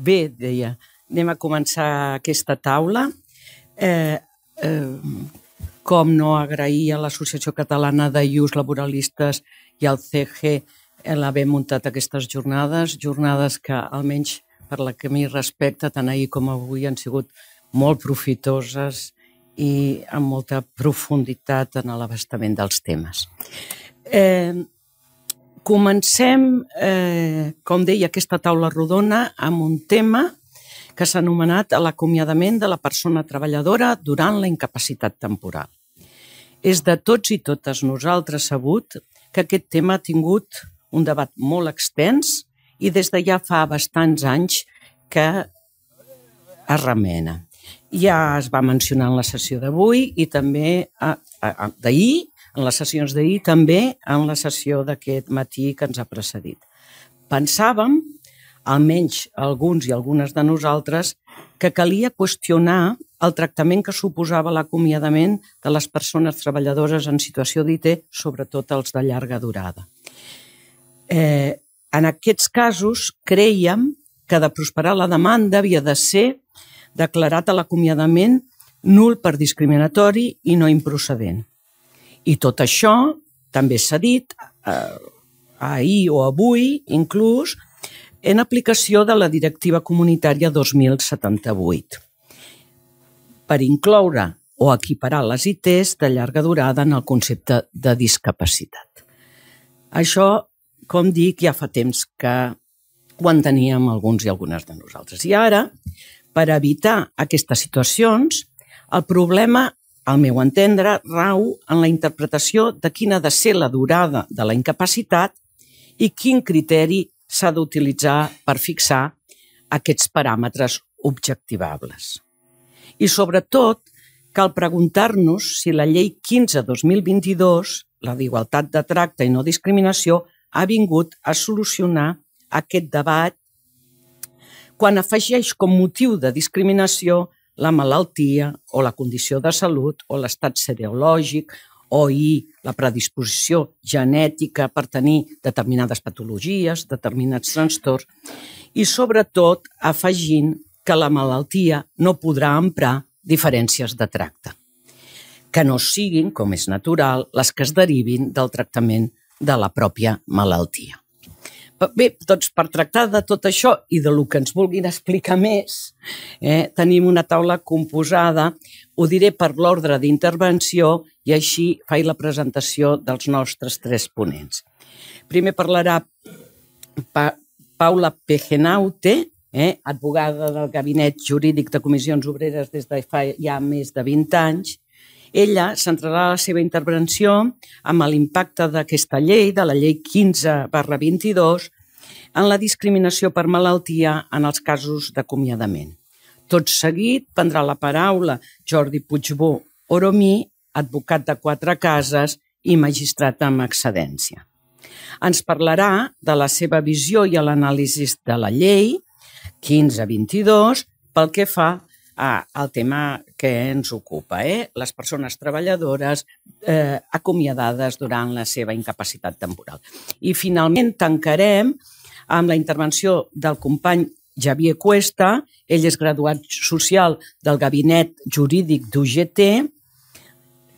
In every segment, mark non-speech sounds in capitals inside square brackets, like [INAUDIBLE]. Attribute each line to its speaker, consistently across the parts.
Speaker 1: Bé, deia, anem a començar aquesta taula. Eh, eh, com no agrair a l'Associació Catalana de Ius Laboralistes i al CG l'haver muntat aquestes jornades, jornades que almenys per la que m'hi respecta tant ahir com avui han sigut molt profitoses i amb molta profunditat en l'abastament dels temes. Eh, comencem, eh, com deia, aquesta taula rodona amb un tema que s'ha anomenat l'acomiadament de la persona treballadora durant la incapacitat temporal. És de tots i totes nosaltres sabut que aquest tema ha tingut un debat molt extens i des de ja fa bastants anys que es remena. Ja es va mencionar en la sessió d'avui i també d'ahir, en les sessions d'ahir, també en la sessió d'aquest matí que ens ha precedit. Pensàvem, almenys alguns i algunes de nosaltres, que calia qüestionar el tractament que suposava l'acomiadament de les persones treballadores en situació d'IT, sobretot els de llarga durada. Eh, en aquests casos, creiem que de prosperar la demanda havia de ser declarat a l'acomiadament nul per discriminatori i no improcedent. I tot això també s'ha dit eh, ahir o avui, inclús, en aplicació de la Directiva Comunitària 2078 per incloure o equiparar les ITs de llarga durada en el concepte de discapacitat. Això, com dic, ja fa temps que ho enteníem alguns i algunes de nosaltres. I ara, per evitar aquestes situacions, el problema, al meu entendre, rau en la interpretació de quina ha de ser la durada de la incapacitat i quin criteri s'ha d'utilitzar per fixar aquests paràmetres objectivables. I sobretot, cal preguntar-nos si la llei 15-2022, la d'igualtat de tracte i no discriminació, ha vingut a solucionar aquest debat quan afegeix com motiu de discriminació la malaltia o la condició de salut o l'estat serològic o i la predisposició genètica per tenir determinades patologies, determinats trastorns i sobretot afegint que la malaltia no podrà emprar diferències de tracte, que no siguin, com és natural, les que es derivin del tractament de la pròpia malaltia. Bé, doncs per tractar de tot això i de lo que ens vulguin explicar més, eh, tenim una taula composada, ho diré per l'ordre d'intervenció i així faig la presentació dels nostres tres ponents. Primer parlarà pa Paula Pegenaute, eh, advogada del Gabinet Jurídic de Comissions Obreres des de fa ja més de 20 anys, ella centrarà la seva intervenció amb l'impacte d'aquesta llei, de la llei 15 barra 22, en la discriminació per malaltia en els casos d'acomiadament. Tot seguit prendrà la paraula Jordi Puigbó Oromí, advocat de quatre cases i magistrat amb excedència. Ens parlarà de la seva visió i l'anàlisi de la llei, 15 a 22 pel que fa al tema que ens ocupa, eh? les persones treballadores eh, acomiadades durant la seva incapacitat temporal. I finalment tancarem amb la intervenció del company Javier Cuesta, ell és graduat social del Gabinet Jurídic d'UGT,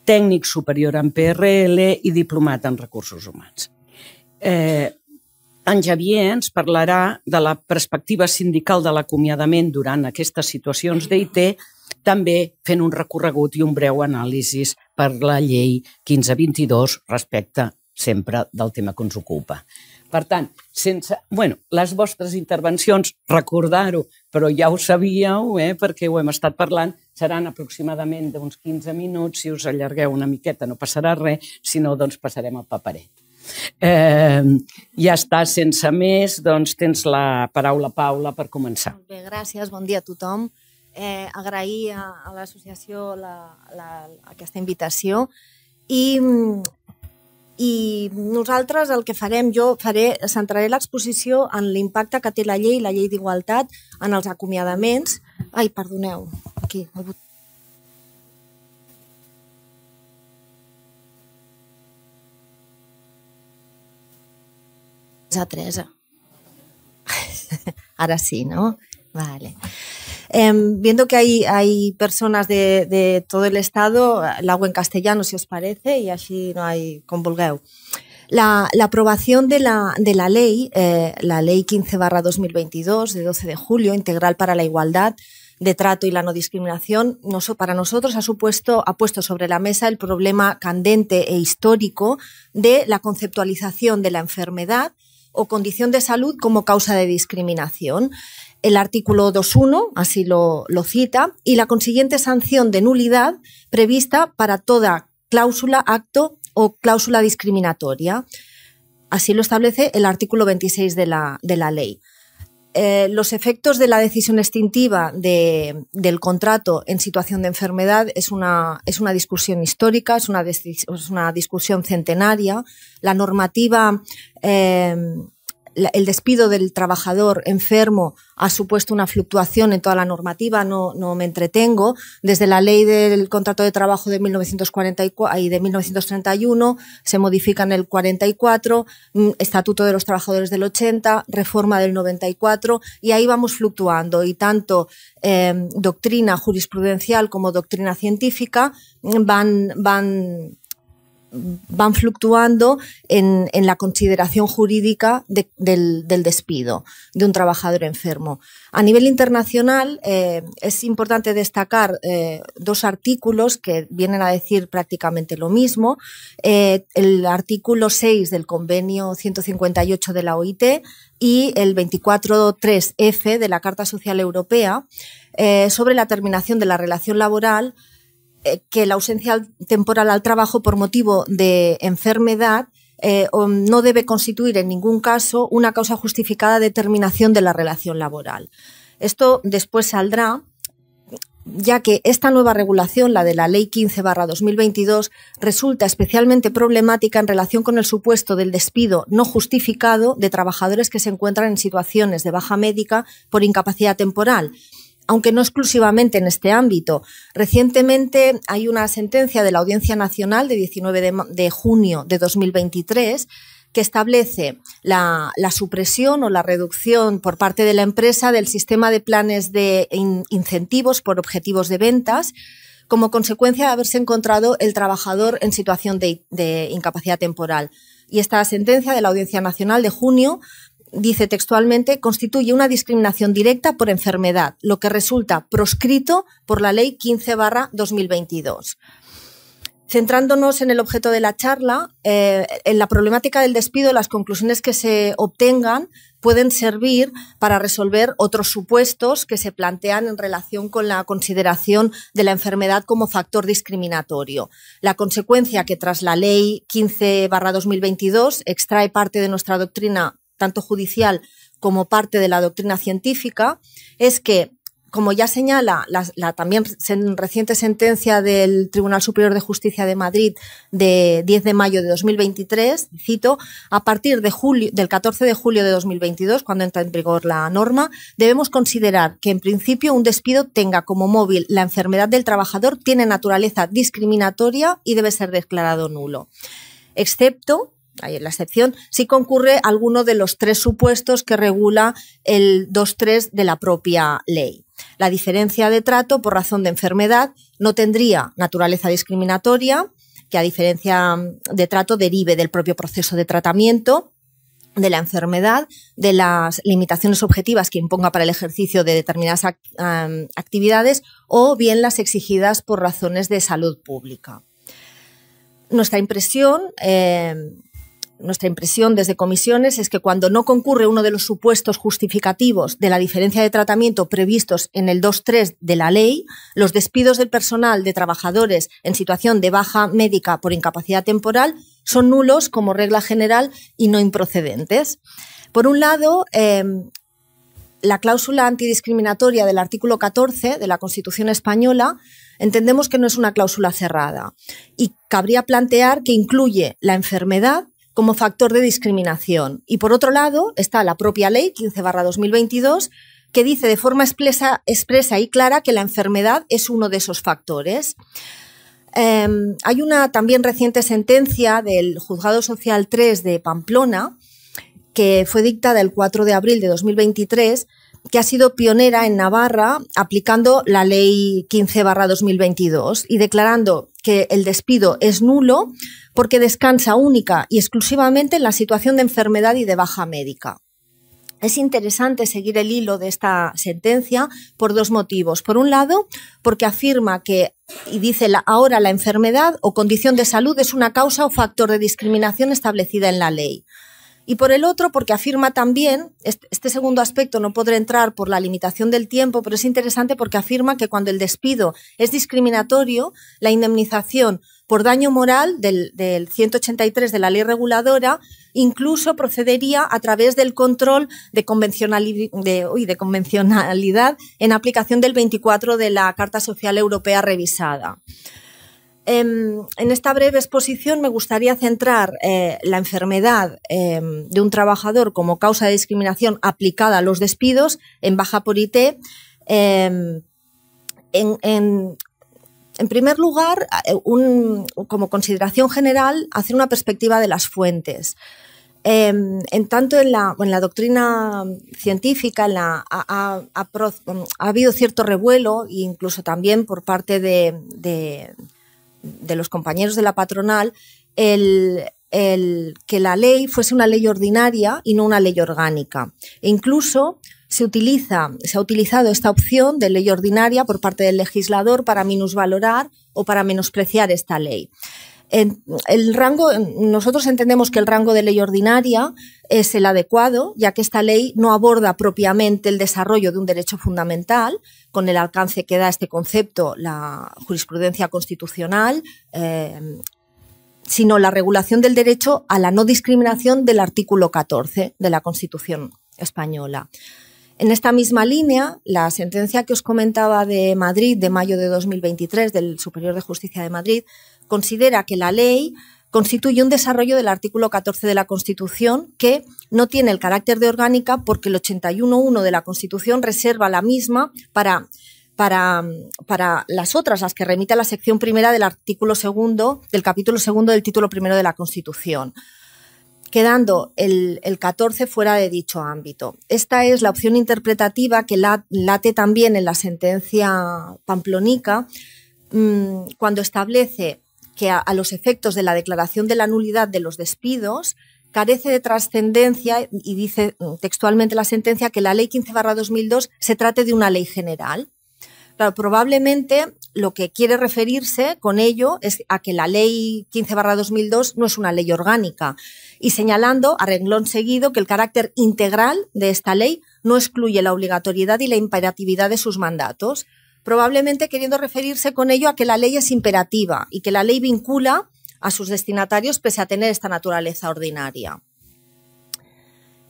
Speaker 1: tècnic superior en PRL i diplomat en recursos humans. Eh, en Javier ens parlarà de la perspectiva sindical de l'acomiadament durant aquestes situacions d'IT, també fent un recorregut i un breu anàlisi per la llei 1522 respecte sempre del tema que ens ocupa. Per tant, sense, bueno, les vostres intervencions, recordar-ho, però ja ho sabíeu, eh, perquè ho hem estat parlant, seran aproximadament d'uns 15 minuts. Si us allargueu una miqueta no passarà res, si no, doncs passarem al paperet. Eh, ja està, sense més, doncs tens la paraula, Paula, per començar.
Speaker 2: Bé, gràcies, bon dia a tothom. Eh, agrair a, a l'associació la, la, aquesta invitació i, i nosaltres el que farem, jo faré, centraré l'exposició en l'impacte que té la llei, la llei d'igualtat, en els acomiadaments. Ai, perdoneu, aquí, el botó a Teresa. [LAUGHS] Ara sí, no? Vale. Em, viendo que hay, hay personas de, de, todo el Estado, la hago en castellano si os parece y así no hay convulgueu. La, la, aprobación de la, de la ley, eh, la ley 15 barra 2022 de 12 de julio, integral para la igualdad de trato y la no discriminación, para nosotros ha supuesto, ha puesto sobre la mesa el problema candente e histórico de la conceptualización de la enfermedad o condición de salud como causa de discriminación el artículo 2.1, así lo, cita, y la consiguiente sanción de nulidad prevista para toda cláusula, acto o cláusula discriminatoria. Así lo establece el artículo 26 de la, de la ley. Eh, los efectos de la decisión extintiva de, del contrato en situación de enfermedad es una, es una discusión histórica, es una, es una discusión centenaria. La normativa eh, el despido del trabajador enfermo ha supuesto una fluctuación en toda la normativa, no, no me entretengo. Desde la ley del contrato de trabajo de 1944 y de 1931 se modifica en el 44, mm, Estatuto de los Trabajadores del 80, reforma del 94 y ahí vamos fluctuando y tanto eh, doctrina jurisprudencial como doctrina científica van, van van fluctuando en, la consideración jurídica de, del, despido de un trabajador enfermo. A nivel internacional eh, es importante destacar eh, dos artículos que vienen a decir prácticamente lo mismo. Eh, el artículo 6 del convenio 158 de la OIT y el 24.3F de la Carta Social Europea sobre la terminación de la relación laboral que la ausencia temporal al trabajo por motivo de enfermedad eh, no debe constituir en ningún caso una causa justificada de terminación de la relación laboral. Esto después saldrá ya que esta nueva regulación, la de la Ley 15 2022, resulta especialmente problemática en relación con el supuesto del despido no justificado de trabajadores que se encuentran en situaciones de baja médica por incapacidad temporal, aunque no exclusivamente en este ámbito. Recientemente hay una sentencia de la Audiencia Nacional de 19 de, de junio de 2023 que establece la, supresión o la reducción por parte de la empresa del sistema de planes de in, incentivos por objetivos de ventas como consecuencia de haberse encontrado el trabajador en situación de incapacidad temporal. Y esta sentencia de la Audiencia Nacional de junio dice textualmente, constituye una discriminación directa por enfermedad, lo que resulta proscrito por la Ley 15 2022. Centrándonos en el objeto de la charla, eh, en la problemática del despido, las conclusiones que se obtengan pueden servir para resolver otros supuestos que se plantean en relación con la consideración de la enfermedad como factor discriminatorio. La consecuencia que tras la Ley 15 2022 extrae parte de nuestra doctrina tanto judicial como parte de la doctrina científica, es que, como ya señala la, también reciente sentencia del Tribunal Superior de Justicia de Madrid de 10 de mayo de 2023, cito, a partir de julio, del 14 de julio de 2022, cuando entra en vigor la norma, debemos considerar que en principio un despido tenga como móvil la enfermedad del trabajador, tiene naturaleza discriminatoria y debe ser declarado nulo. Excepto hay la excepción, si concurre alguno de los tres supuestos que regula el 2.3 de la propia ley. La diferencia de trato por razón de enfermedad no tendría naturaleza discriminatoria, que a diferencia de trato derive del propio proceso de tratamiento de la enfermedad, de las limitaciones objetivas que imponga para el ejercicio de determinadas actividades o bien las exigidas por razones de salud pública. Nuestra impresión eh, nuestra impresión desde comisiones es que cuando no concurre uno de los supuestos justificativos de la diferencia de tratamiento previstos en el 2.3 de la ley, los despidos del personal de trabajadores en situación de baja médica por incapacidad temporal son nulos como regla general y no improcedentes. Por un lado, eh, la cláusula antidiscriminatoria del artículo 14 de la Constitución española entendemos que no es una cláusula cerrada y cabría plantear que incluye la enfermedad como factor de discriminación. Y por otro lado está la propia ley 15-2022 que dice de forma expresa, y clara que la enfermedad es uno de esos factores. Eh, hay una también reciente sentencia del Juzgado Social 3 de Pamplona que fue dictada el 4 de abril de 2023 que ha sido pionera en Navarra aplicando la ley 15 2022 y declarando que el despido es nulo porque descansa única y exclusivamente en la situación de enfermedad y de baja médica. Es interesante seguir el hilo de esta sentencia por dos motivos. Por un lado, porque afirma que, y dice ahora la enfermedad o condición de salud es una causa o factor de discriminación establecida en la ley. Y por el otro, porque afirma también, este segundo aspecto no podré entrar por la limitación del tiempo, pero es interesante porque afirma que cuando el despido es discriminatorio, la indemnización por daño moral del, 183 de la ley reguladora, incluso procedería a través del control de, de convencionalidad en aplicación del 24 de la Carta Social Europea revisada. Em, en esta breve exposición me gustaría centrar eh, la enfermedad em, de un trabajador como causa de discriminación aplicada a los despidos en baja por IT em, en, primer lugar, como consideración general, hacer una perspectiva de las fuentes. En tanto en la, doctrina científica ha, habido cierto revuelo, incluso también por parte de, los compañeros de la patronal, el, que la ley fuese una ley ordinaria y no una ley orgánica. E incluso se utiliza, se ha utilizado esta opción de ley ordinaria por parte del legislador para minusvalorar o para menospreciar esta ley. El rango, nosotros entendemos que el rango de ley ordinaria es el adecuado, ya que esta ley no aborda propiamente el desarrollo de un derecho fundamental, con el alcance que da este concepto la jurisprudencia constitucional, eh, sino la regulación del derecho a la no discriminación del artículo 14 de la Constitución española. En esta misma línea, la sentencia que os comentaba de Madrid de mayo de 2023 del Superior de Justicia de Madrid considera que la ley constituye un desarrollo del artículo 14 de la Constitución que no tiene el carácter de orgánica porque el 81.1 de la Constitución reserva la misma para, para, para, las otras, las que remite a la sección primera del artículo segundo, del capítulo segundo del título primero de la Constitución quedando el, 14 fuera de dicho ámbito. Esta es la opción interpretativa que late también en la sentencia pamplonica mm, cuando establece que a, los efectos de la declaración de la nulidad de los despidos carece de trascendencia y dice textualmente la sentencia que la ley 15-2002 se trate de una ley general. probablemente lo que quiere referirse con ello es a que la ley 15-2002 no es una ley orgánica y señalando a renglón seguido que el carácter integral de esta ley no excluye la obligatoriedad y la imperatividad de sus mandatos, probablemente queriendo referirse con ello a que la ley es imperativa y que la ley vincula a sus destinatarios pese a tener esta naturaleza ordinaria.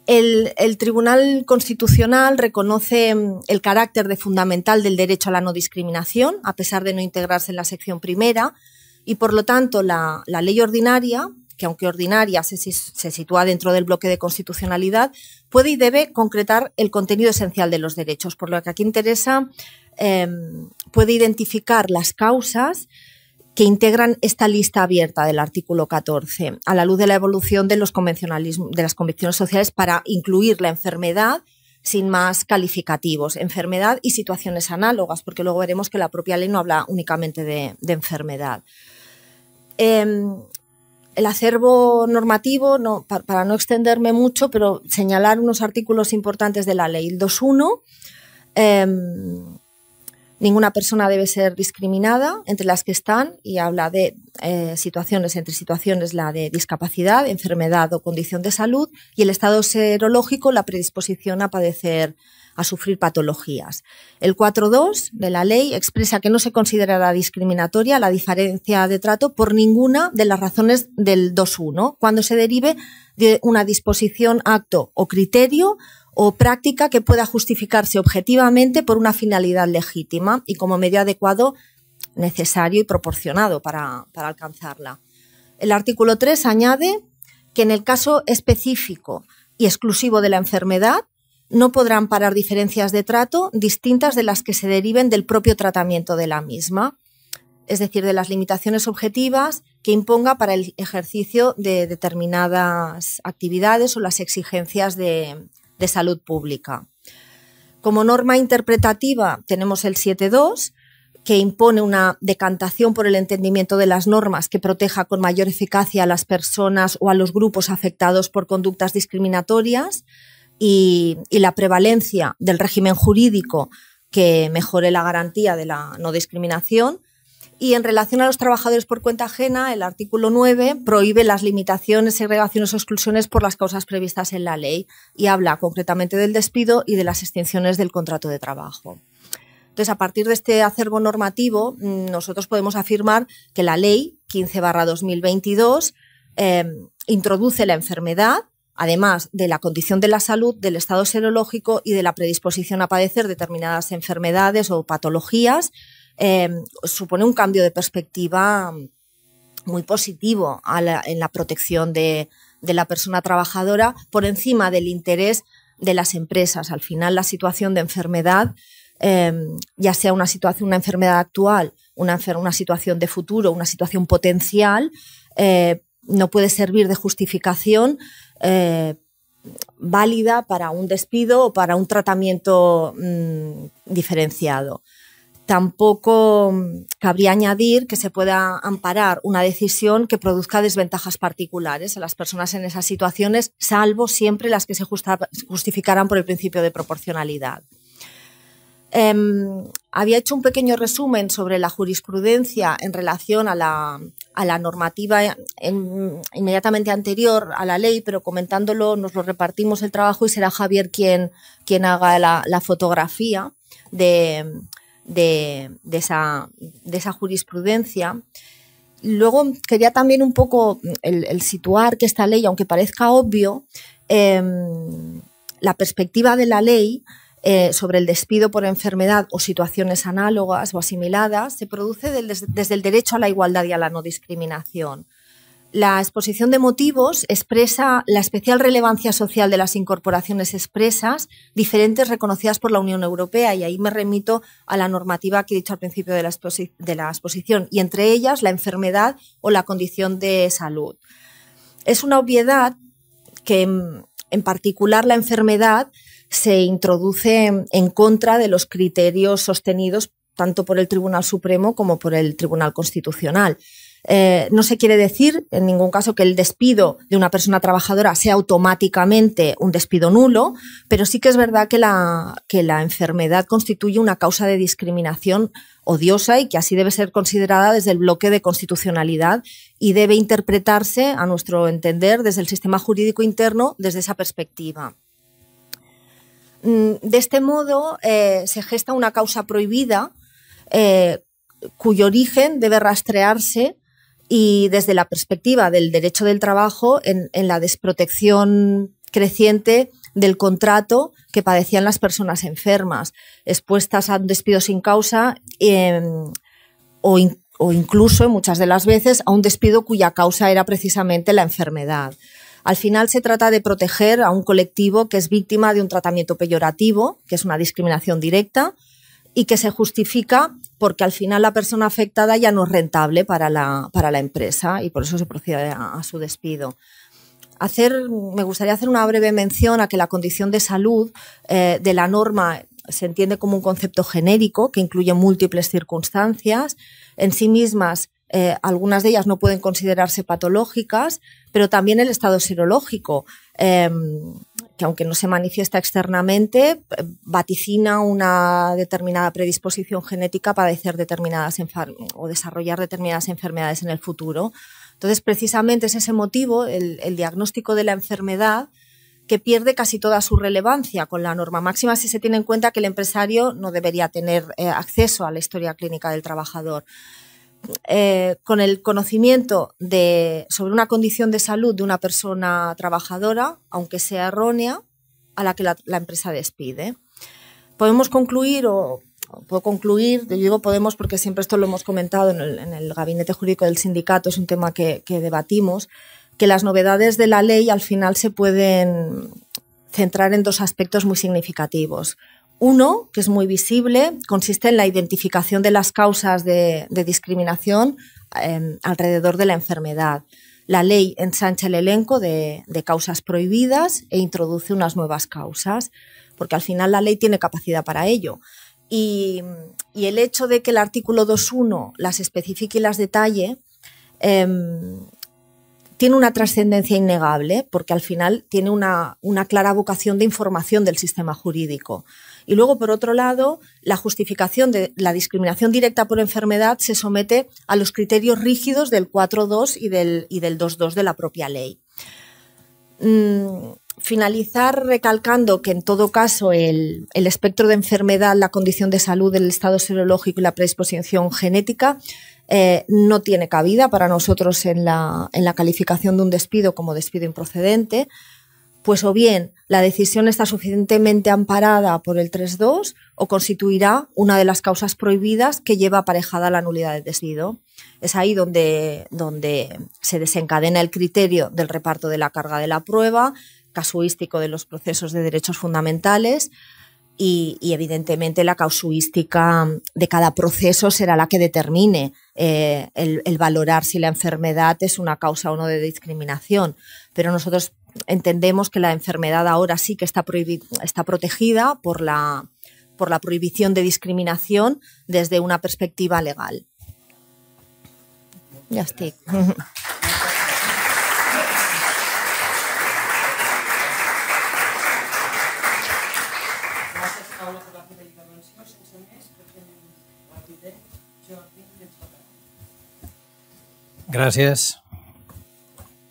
Speaker 2: El, Tribunal Constitucional reconoce mm, el carácter de fundamental del derecho a la no discriminación, a pesar de no integrarse en la sección primera, y por lo tanto la, ley ordinaria, que aunque ordinaria se, sitúa dentro del bloque de constitucionalidad, puede y debe concretar el contenido esencial de los derechos, por lo que aquí interesa, em, puede identificar las causas que integran esta lista abierta del artículo 14 a la luz de la evolución de los de las convicciones sociales para incluir la enfermedad sin más calificativos, enfermedad y situaciones análogas, porque luego veremos que la propia ley no habla únicamente de, enfermedad. Em, el acervo normativo, no, para, no extenderme mucho, pero señalar unos artículos importantes de la ley. El 2.1 Ninguna persona debe ser discriminada entre las que están y habla de eh, situaciones, entre situaciones la de discapacidad, enfermedad o condición de salud y el estado serológico, la predisposición a padecer, a sufrir patologías. El 4.2 de la ley expresa que no se considerará discriminatoria la diferencia de trato por ninguna de las razones del 2.1 cuando se derive de una disposición, acto o criterio o práctica que pueda justificarse objetivamente por una finalidad legítima y como medio adecuado, necesario y proporcionado para, alcanzarla. El artículo 3 añade que en el caso específico y exclusivo de la enfermedad no podrán parar diferencias de trato distintas de las que se deriven del propio tratamiento de la misma, es decir, de las limitaciones objetivas que imponga para el ejercicio de determinadas actividades o las exigencias de, de salud pública. Como norma interpretativa tenemos el 7.2, que impone una decantación por el entendimiento de las normas que proteja con mayor eficacia a las personas o a los grupos afectados por conductas discriminatorias y, la prevalencia del régimen jurídico que mejore la garantía de la no discriminación. Y en relación a los trabajadores por cuenta ajena, el artículo 9 prohíbe las limitaciones, segregaciones o exclusiones por las causas previstas en la ley y habla concretamente del despido y de las extinciones del contrato de trabajo. Entonces, a partir de este acervo normativo, mm, nosotros podemos afirmar que la ley 15-2022 em, introduce la enfermedad, además de la condición de la salud, del estado serológico y de la predisposición a padecer determinadas enfermedades o patologías, em, supone un cambio de perspectiva muy positivo en la protección de la persona trabajadora por encima del interés de las empresas. Al final, la situación de enfermedad Em, ya sea una situación, una enfermedad actual, una, una situación de futuro, una situación potencial, eh, no puede servir de justificación eh, válida para un despido o para un tratamiento mm, diferenciado. Tampoco mm, cabría añadir que se pueda amparar una decisión que produzca desventajas particulares a las personas en esas situaciones, salvo siempre las que se justificaran por el principio de proporcionalidad. Em, había hecho un pequeño resumen sobre la jurisprudencia en relación a la, normativa inmediatamente anterior a la ley, pero comentándolo nos lo repartimos el trabajo y será Javier quien, quien haga la, fotografía de, esa, de esa jurisprudencia. Luego quería también un poco el, situar que esta ley, aunque parezca obvio, em, la perspectiva de la ley eh, sobre el despido por enfermedad o situaciones análogas o asimiladas se produce desde el derecho a la igualdad y a la no discriminación. La exposición de motivos expresa la especial relevancia social de las incorporaciones expresas, diferentes reconocidas por la Unión Europea, y ahí me remito a la normativa que he dicho al principio de la, exposición, y entre ellas la enfermedad o la condición de salud. Es una obviedad que, en particular, la enfermedad se introduce en contra de los criterios sostenidos tanto por el Tribunal Supremo como por el Tribunal Constitucional. Eh, no se quiere decir en ningún caso que el despido de una persona trabajadora sea automáticamente un despido nulo, pero sí que es verdad que la, que la enfermedad constituye una causa de discriminación odiosa y que así debe ser considerada desde el bloque de constitucionalidad y debe interpretarse, a nuestro entender, desde el sistema jurídico interno, desde esa perspectiva. Mm, de este modo eh, se gesta una causa prohibida eh, cuyo origen debe rastrearse y desde la perspectiva del derecho del trabajo en, la desprotección creciente del contrato que padecían las personas enfermas, expuestas a un despido sin causa em, o, o incluso, muchas de las veces, a un despido cuya causa era precisamente la enfermedad. Al final se trata de proteger a un colectivo que es víctima de un tratamiento peyorativo, que es una discriminación directa, y que se justifica porque al final la persona afectada ya no es rentable para la, para la empresa y por eso se procede a, su despido. Hacer, me gustaría hacer una breve mención a que la condición de salud eh, de la norma se entiende como un concepto genérico que incluye múltiples circunstancias. En sí mismas eh, algunas de ellas no pueden considerarse patológicas, pero también el estado serológico, em, que aunque no se manifiesta externamente, vaticina una determinada predisposición genética a padecer determinadas o desarrollar determinadas enfermedades en el futuro. Entonces, precisamente es ese motivo, el, diagnóstico de la enfermedad, que pierde casi toda su relevancia con la norma máxima si se tiene en cuenta que el empresario no debería tener eh, acceso a la historia clínica del trabajador. Eh, con el conocimiento de, sobre una condición de salud de una persona trabajadora, aunque sea errónea, a la que la, empresa despide. Podemos concluir, o puedo concluir, digo podemos porque siempre esto lo hemos comentado en el, gabinete jurídico del sindicato, es un tema que debatimos, que las novedades de la ley al final se pueden centrar en dos aspectos muy significativos. Uno, que es muy visible, consiste en la identificación de las causas de, discriminación em, alrededor de la enfermedad. La ley ensancha el elenco de, causas prohibidas e introduce unas nuevas causas. porque al final la ley tiene capacidad para ello. Y, el hecho de que el artículo 2.1 las especifique y las detalle em, tiene una trascendencia innegable porque al final tiene una, una, clara vocación de información del sistema jurídico. Y luego, por otro lado, la justificación de la discriminación directa por enfermedad se somete a los criterios rígidos del 4.2 y del, y del 2.2 de la propia ley. Mm, finalizar recalcando que en todo caso el, el, espectro de enfermedad, la condición de salud, el estado serológico y la predisposición genética eh, no tiene cabida para nosotros en la, en la calificación de un despido como despido improcedente, pues o bien la decisión está suficientemente amparada por el 3.2 o constituirá una de las causas prohibidas que lleva aparejada la nulidad del despido. Es ahí donde, donde se desencadena el criterio del reparto de la carga de la prueba, casuístico de los procesos de derechos fundamentales, y, evidentemente la causuística de cada proceso será la que determine eh, el, valorar si la enfermedad es una causa o no de discriminación. Pero nosotros entendemos que la enfermedad ahora sí que está, está protegida por la, por la prohibición de discriminación desde una perspectiva legal. Ya estoy.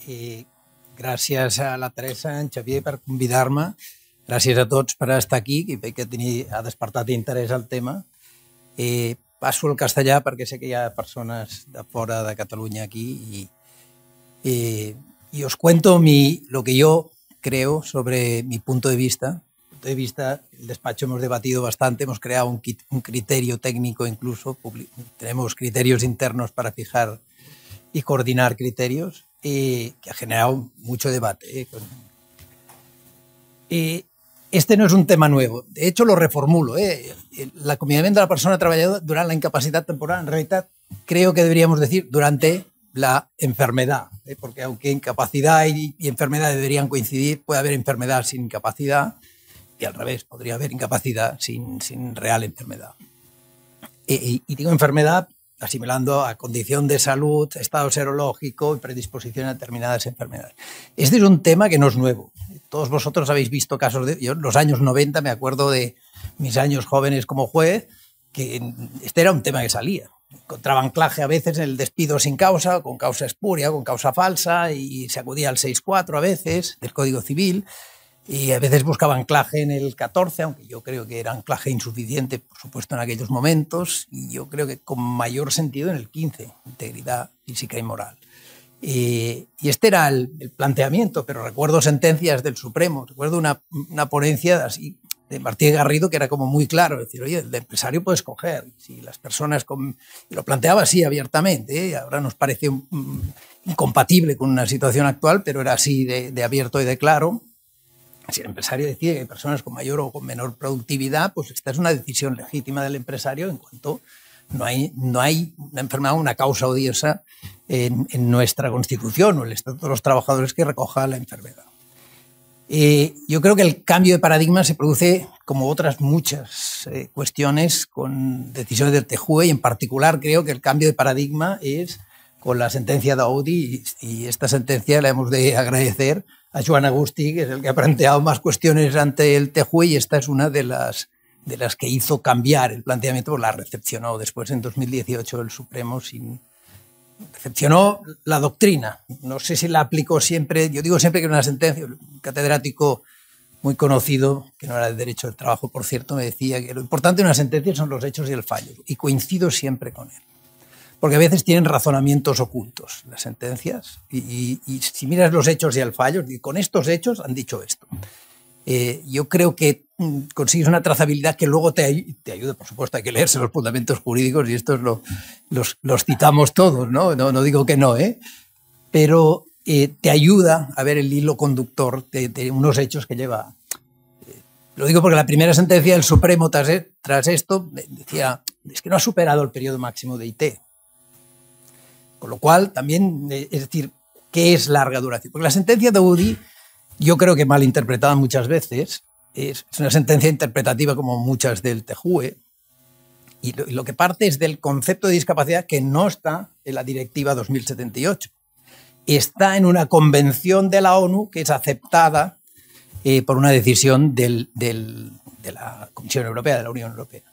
Speaker 3: I gràcies a la Teresa, en Xavier, per convidar-me. Gràcies a tots per estar aquí, que veig que teni, ha despertat interès al tema. I passo al castellà perquè sé que hi ha persones de fora de Cataluña aquí y, os cuento mi, lo que yo creo sobre mi punto de vista. Punto de vista, el despacho hemos debatido bastante, hemos creado un, un criterio técnico incluso, tenemos criterios internos para fijar y coordinar criterios y que ha generado mucho debate. ¿eh? Y este no es un tema nuevo. De hecho, lo reformulo. ¿eh? El acompañamiento de la persona trabajadora durante la incapacidad temporal, en realidad, creo que deberíamos decir durante la enfermedad, ¿eh? porque aunque incapacidad y, enfermedad deberían coincidir, puede haber enfermedad sin incapacidad y al revés, podría haber incapacidad sin, sin real enfermedad. y, digo enfermedad asimilando a condición de salud, estado serológico y predisposición a determinadas enfermedades. Este es un tema que no es nuevo. Todos vosotros habéis visto casos de... Yo en los años 90 me acuerdo de mis años jóvenes como juez, que este era un tema que salía. Encontraba anclaje a veces en el despido sin causa, con causa espuria, con causa falsa, y se acudía al 6.4 a veces del Código Civil y a veces buscaba anclaje en el 14, aunque yo creo que era anclaje insuficiente, por supuesto, en aquellos momentos, y yo creo que con mayor sentido en el 15, integridad física y moral. Y, este era el, planteamiento, pero recuerdo sentencias del Supremo, recuerdo una, una ponencia así de Martínez Garrido que era como muy claro, decir, oye, el empresario puede escoger, si las personas, con, lo planteaba así abiertamente, ¿eh? ahora nos parece incompatible con una situación actual, pero era así de, de abierto y de claro, si el empresario decide que hay personas con mayor o con menor productividad, pues esta es una decisión legítima del empresario en cuanto no hay, no hay una enfermedad, una causa odiosa en, nuestra Constitución o el Estatuto de los Trabajadores que recoja la enfermedad. Eh, yo creo que el cambio de paradigma se produce, como otras muchas eh, cuestiones, con decisiones del TJUE y en particular creo que el cambio de paradigma es con la sentencia de Audi y esta sentencia la hemos de agradecer a Joan Agustí, que es el que ha planteado más cuestiones ante el TJUE y esta es una de las, de las que hizo cambiar el planteamiento, pues la recepcionó después en 2018 el Supremo sin... Recepcionó la doctrina, no sé si la aplicó siempre, yo digo siempre que una sentencia, un catedrático muy conocido, que no era de derecho del trabajo, por cierto, me decía que lo importante de una sentencia son los hechos y el fallo, y coincido siempre con él porque a veces tienen razonamientos ocultos las sentencias y, si miras los hechos y el fallo, con estos hechos han dicho esto. Eh, yo creo que mm, consigues una trazabilidad que luego te, te ayuda, por supuesto, hay que leerse los fundamentos jurídicos y estos lo, los, los, citamos todos, ¿no? ¿no? No digo que no, ¿eh? Pero eh, te ayuda a ver el hilo conductor de, unos hechos que lleva. Eh, lo digo porque la primera sentencia del Supremo tras, tras esto decía, es que no ha superado el periodo máximo de IT. Con lo cual, también, eh, es decir, ¿qué es larga duración? Porque la sentencia de UDI, yo creo que mal interpretada muchas veces, es, una sentencia interpretativa como muchas del TEJUE, y lo, que parte es del concepto de discapacidad que no está en la Directiva 2078. Está en una convención de la ONU que es aceptada eh, por una decisión del, de la Comisión Europea, de la Unión Europea.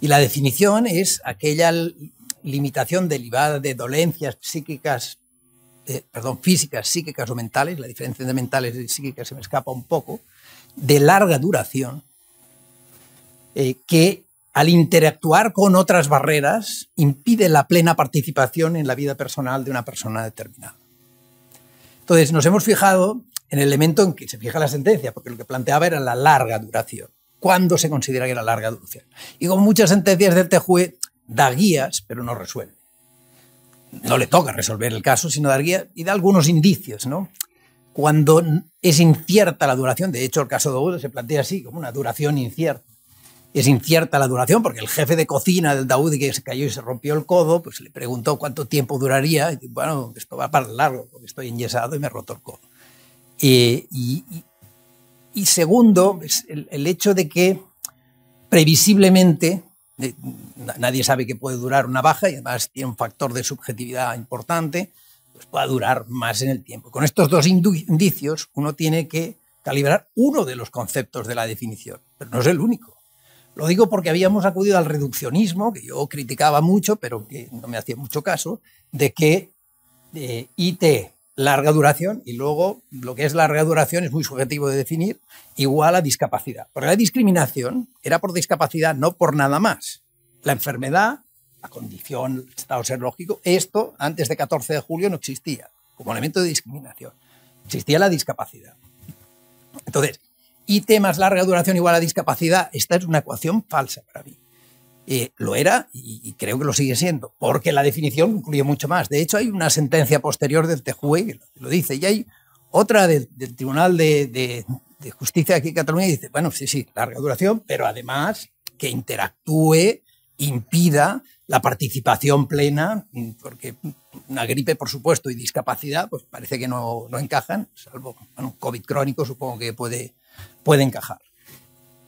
Speaker 3: Y la definición es aquella limitación derivada de dolencias psíquicas, eh, perdón, físicas, psíquicas o mentales, la diferencia de mentales y psíquicas se me escapa un poco, de larga duración, eh, que al interactuar con otras barreras impide la plena participación en la vida personal de una persona determinada. Entonces, nos hemos fijado en el elemento en que se fija la sentencia, porque lo que planteaba era la larga duración. ¿Cuándo se considera que era larga duración? Y como muchas sentencias del TJUE, da guías, pero no resuelve. No le toca resolver el caso, sino dar guías y da algunos indicios, ¿no? Cuando es incierta la duración, de hecho el caso de Daud se plantea así, como una duración incierta. Es incierta la duración porque el jefe de cocina del Daud que se cayó y se rompió el codo, pues le preguntó cuánto tiempo duraría y bueno, esto va para largo porque estoy enyesado y me he roto el codo. Eh, y, segundo, el, el, hecho de que previsiblemente nadie sabe que puede durar una baja y además tiene un factor de subjetividad importante, pues pueda durar más en el tiempo. Con estos dos indicios uno tiene que calibrar uno de los conceptos de la definición, pero no es el único. Lo digo porque habíamos acudido al reduccionismo, que yo criticaba mucho, pero que no me hacía mucho caso, de que IT larga duración y luego lo que es larga duración es muy subjetivo de definir, igual a discapacidad. Porque la discriminación era por discapacidad, no por nada más. La enfermedad, la condición, el estado serológico, esto antes de 14 de julio no existía como elemento de discriminación. Existía la discapacidad. Entonces, IT más larga duración igual a discapacidad, esta es una ecuación falsa para mí. Eh, lo era y, creo que lo sigue siendo, porque la definición incluye mucho más. De hecho, hay una sentencia posterior del TJUE que lo, dice, y hay otra del, Tribunal de, Justicia aquí en Cataluña que dice, bueno, sí, sí, larga duración, pero además que interactúe, impida la participación plena, porque una gripe, por supuesto, y discapacidad, pues parece que no, no encajan, salvo bueno, COVID crónico, supongo que puede, puede encajar.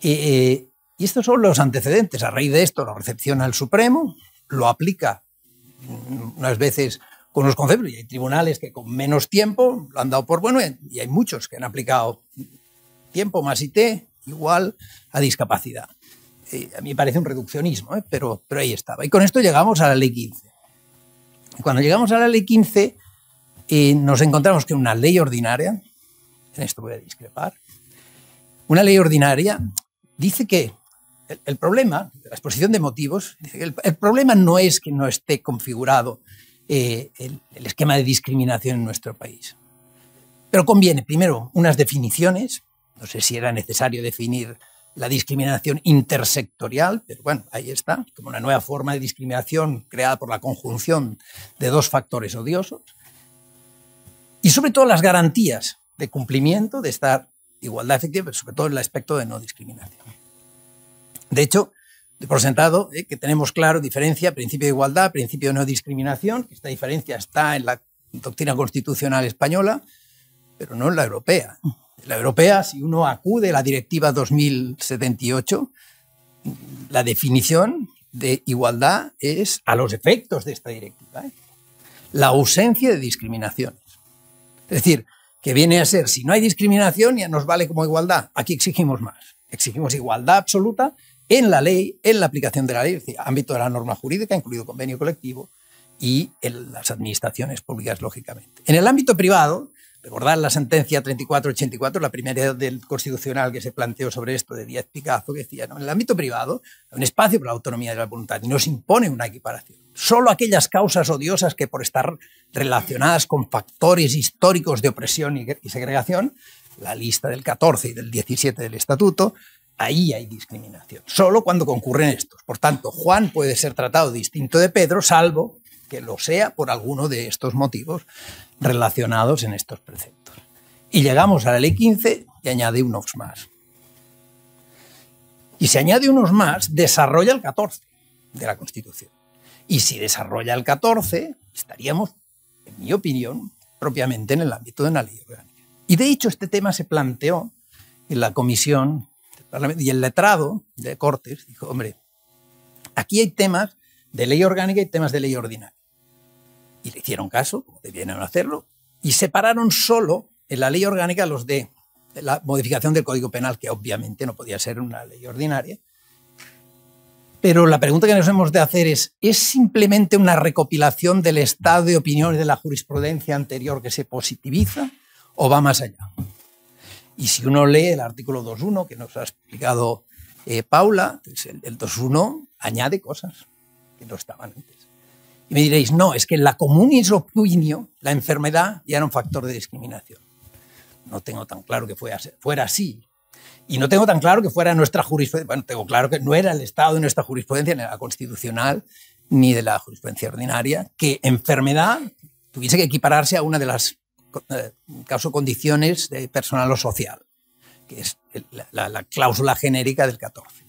Speaker 3: Eh, y estos son los antecedentes. A raíz de esto lo recepciona el Supremo, lo aplica unas veces con los conceptos, y hay tribunales que con menos tiempo lo han dado por bueno, y hay muchos que han aplicado tiempo más IT igual a discapacidad. Eh, a mí me parece un reduccionismo, ¿eh? pero, pero ahí estaba. Y con esto llegamos a la ley 15. Cuando llegamos a la ley 15, eh, nos encontramos que una ley ordinaria, en esto voy a discrepar, una ley ordinaria dice que el, el, problema, la exposición de motivos, el, el, problema no es que no esté configurado eh, el, esquema de discriminación en nuestro país. Pero conviene, primero, unas definiciones. No sé si era necesario definir la discriminación intersectorial, pero bueno, ahí está, como una nueva forma de discriminación creada por la conjunción de dos factores odiosos. Y sobre todo las garantías de cumplimiento de esta igualdad efectiva, pero sobre todo el aspecto de no discriminación. De hecho, por sentado eh, que tenemos claro diferencia, principio de igualdad, principio de no discriminación. Esta diferencia está en la doctrina constitucional española, pero no en la europea. En la europea, si uno acude a la directiva 2078, la definición de igualdad es a los efectos de esta directiva. ¿eh? La ausencia de discriminaciones. Es decir, que viene a ser, si no hay discriminación, ya nos vale como igualdad. Aquí exigimos más. Exigimos igualdad absoluta en la ley, en la aplicación de la ley, es decir, ámbito de la norma jurídica, incluido convenio colectivo, y en las administraciones públicas, lógicamente. En el ámbito privado, recordar la sentencia 3484, la primera del Constitucional que se planteó sobre esto de Díaz Picazo, que decía, en el ámbito privado hay un espacio para la autonomía de la voluntad y no se impone una equiparación. Solo aquellas causas odiosas que por estar relacionadas con factores históricos de opresión y segregación, la lista del 14 y del 17 del Estatuto, ahí hay discriminación. Solo cuando concurren estos. Por tanto, Juan puede ser tratado distinto de Pedro, salvo que lo sea por alguno de estos motivos relacionados en estos preceptos. Y llegamos a la ley 15 y añade unos más. Y si añade unos más, desarrolla el 14 de la Constitución. Y si desarrolla el 14, estaríamos, en mi opinión, propiamente en el ámbito de una ley orgánica. Y de hecho este tema se planteó en la comisión y el letrado de Cortes dijo, hombre, aquí hay temas de ley orgánica y temas de ley ordinaria. Y le hicieron caso, como debieron hacerlo, y separaron solo en la ley orgánica los de la modificación del Código Penal, que obviamente no podía ser una ley ordinaria. Pero la pregunta que nos hemos de hacer es, ¿es simplemente una recopilación del estado de opiniones de la jurisprudencia anterior que se positiviza o va más allá? Y si uno lee el artículo 2.1 que nos ha explicado eh, Paula, el, el 2.1 añade cosas que no estaban antes. Y me diréis, no, es que la comunis opinio, la enfermedad, ya era un factor de discriminación. No tengo tan claro que fuera así. Y no tengo tan claro que fuera nuestra jurisprudencia. Bueno, tengo claro que no era el estado de nuestra jurisprudencia, ni la constitucional, ni de la jurisprudencia ordinaria, que enfermedad tuviese que equipararse a una de las caso condiciones de personal o social, que es la, la cláusula genérica del 14.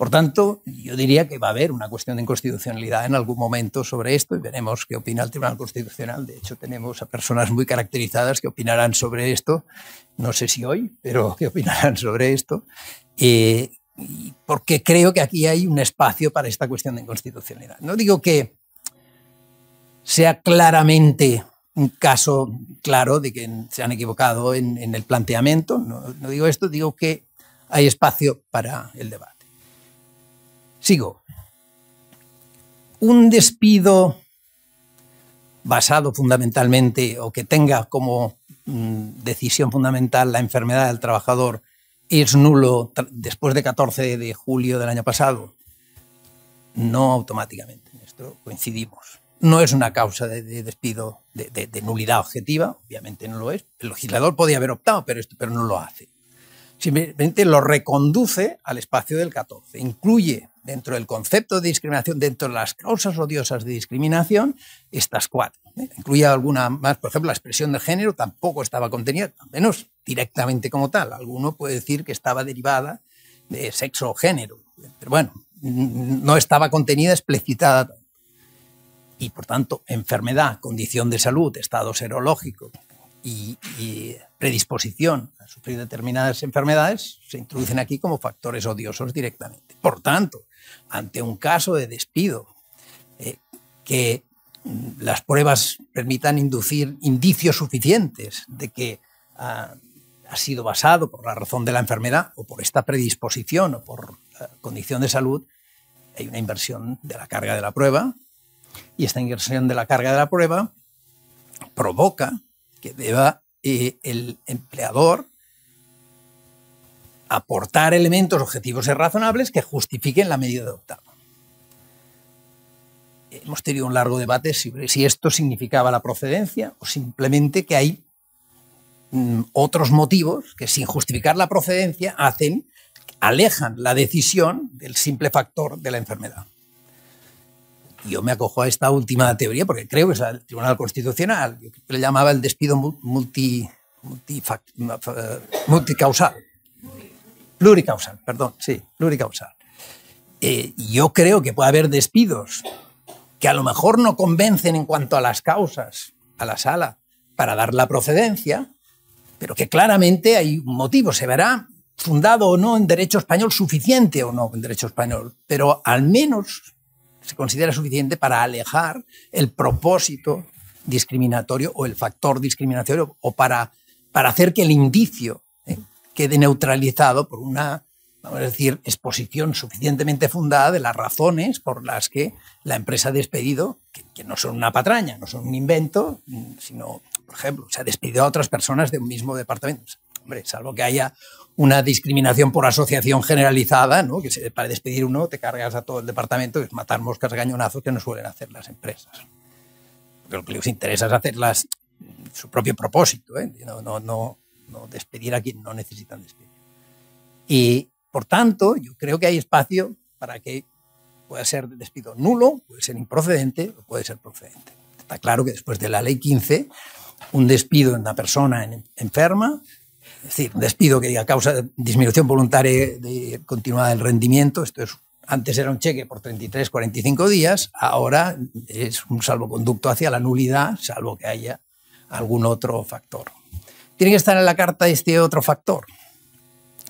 Speaker 3: Por tanto, yo diría que va a haber una cuestión de inconstitucionalidad en algún momento sobre esto y veremos qué opina el Tribunal Constitucional. De hecho, tenemos a personas muy caracterizadas que opinarán sobre esto. No sé si hoy, pero que opinarán sobre esto. Eh, porque creo que aquí hay un espacio para esta cuestión de inconstitucionalidad. No digo que sea claramente un caso claro de que se han equivocado en, el planteamiento, no, digo esto, digo que hay espacio para el debate. Sigo. Un despido basado fundamentalmente o que tenga como mm, decisión fundamental la enfermedad del trabajador es nulo después de 14 de julio del año pasado? No automáticamente, en esto coincidimos. No es una causa de, despido de, nulidad objetiva, obviamente no lo es. El legislador podía haber optado, pero, esto, pero no lo hace. Simplemente lo reconduce al espacio del 14. Incluye dentro del concepto de discriminación, dentro de las causas odiosas de discriminación, estas cuatro. ¿eh? Incluye alguna más, por ejemplo, la expresión de género tampoco estaba contenida, al menos directamente como tal. Alguno puede decir que estaba derivada de sexo o género, pero bueno, no estaba contenida, explicitada. Y por tanto, enfermedad, condición de salud, estado serológico y, predisposición a sufrir determinadas enfermedades se introducen aquí como factores odiosos directamente. Por tanto, ante un caso de despido, eh, que las pruebas permitan inducir indicios suficientes de que ha sido basado por la razón de la enfermedad o por esta predisposición o por condición de salud, hay una inversión de la carga de la prueba y esta inversión de la carga de la prueba provoca que deba eh, el empleador aportar elementos objetivos y razonables que justifiquen la medida adoptada. Hemos tenido un largo debate sobre si esto significaba la procedencia o simplemente que hay mm, otros motivos que sin justificar la procedencia hacen, alejan la decisión del simple factor de la enfermedad. Yo me acojo a esta última teoría porque creo que es el Tribunal Constitucional, yo le llamaba el despido multi, multicausal Pluricausal, perdón, sí, pluricausal. Eh, yo creo que puede haber despidos que a lo mejor no convencen en cuanto a las causas a la sala para dar la procedencia, pero que claramente hay un motivo, se verá fundado o no en derecho español, suficiente o no en derecho español, pero al menos se considera suficiente para alejar el propósito discriminatorio o el factor discriminatorio o para, para hacer que el indicio quede neutralizado por una, vamos a decir, exposición suficientemente fundada de las razones por las que la empresa ha despedido, que, no son una patraña, no son un invento, sino, por ejemplo, se ha despedido a otras personas de un mismo departamento. Hombre, salvo que haya una discriminación por asociación generalizada, ¿no? que para despedir uno te cargas a todo el departamento, que es matar moscas a cañonazos que no suelen hacer las empresas. Porque lo que les interesa es hacerlas su propio propósito, ¿eh? no, no, no, no despedir a quien no necesitan despedir. Y, por tanto, yo creo que hay espacio para que pueda ser despido nulo, puede ser improcedente o puede ser procedente. Está claro que después de la ley 15, un despido en una persona enferma, es decir, despido que diga causa de disminución voluntaria de continuada del rendimiento, esto es antes era un cheque por 33, 45 días, ahora es un salvoconducto hacia la nulidad, salvo que haya algún otro factor. Tiene que estar en la carta este otro factor.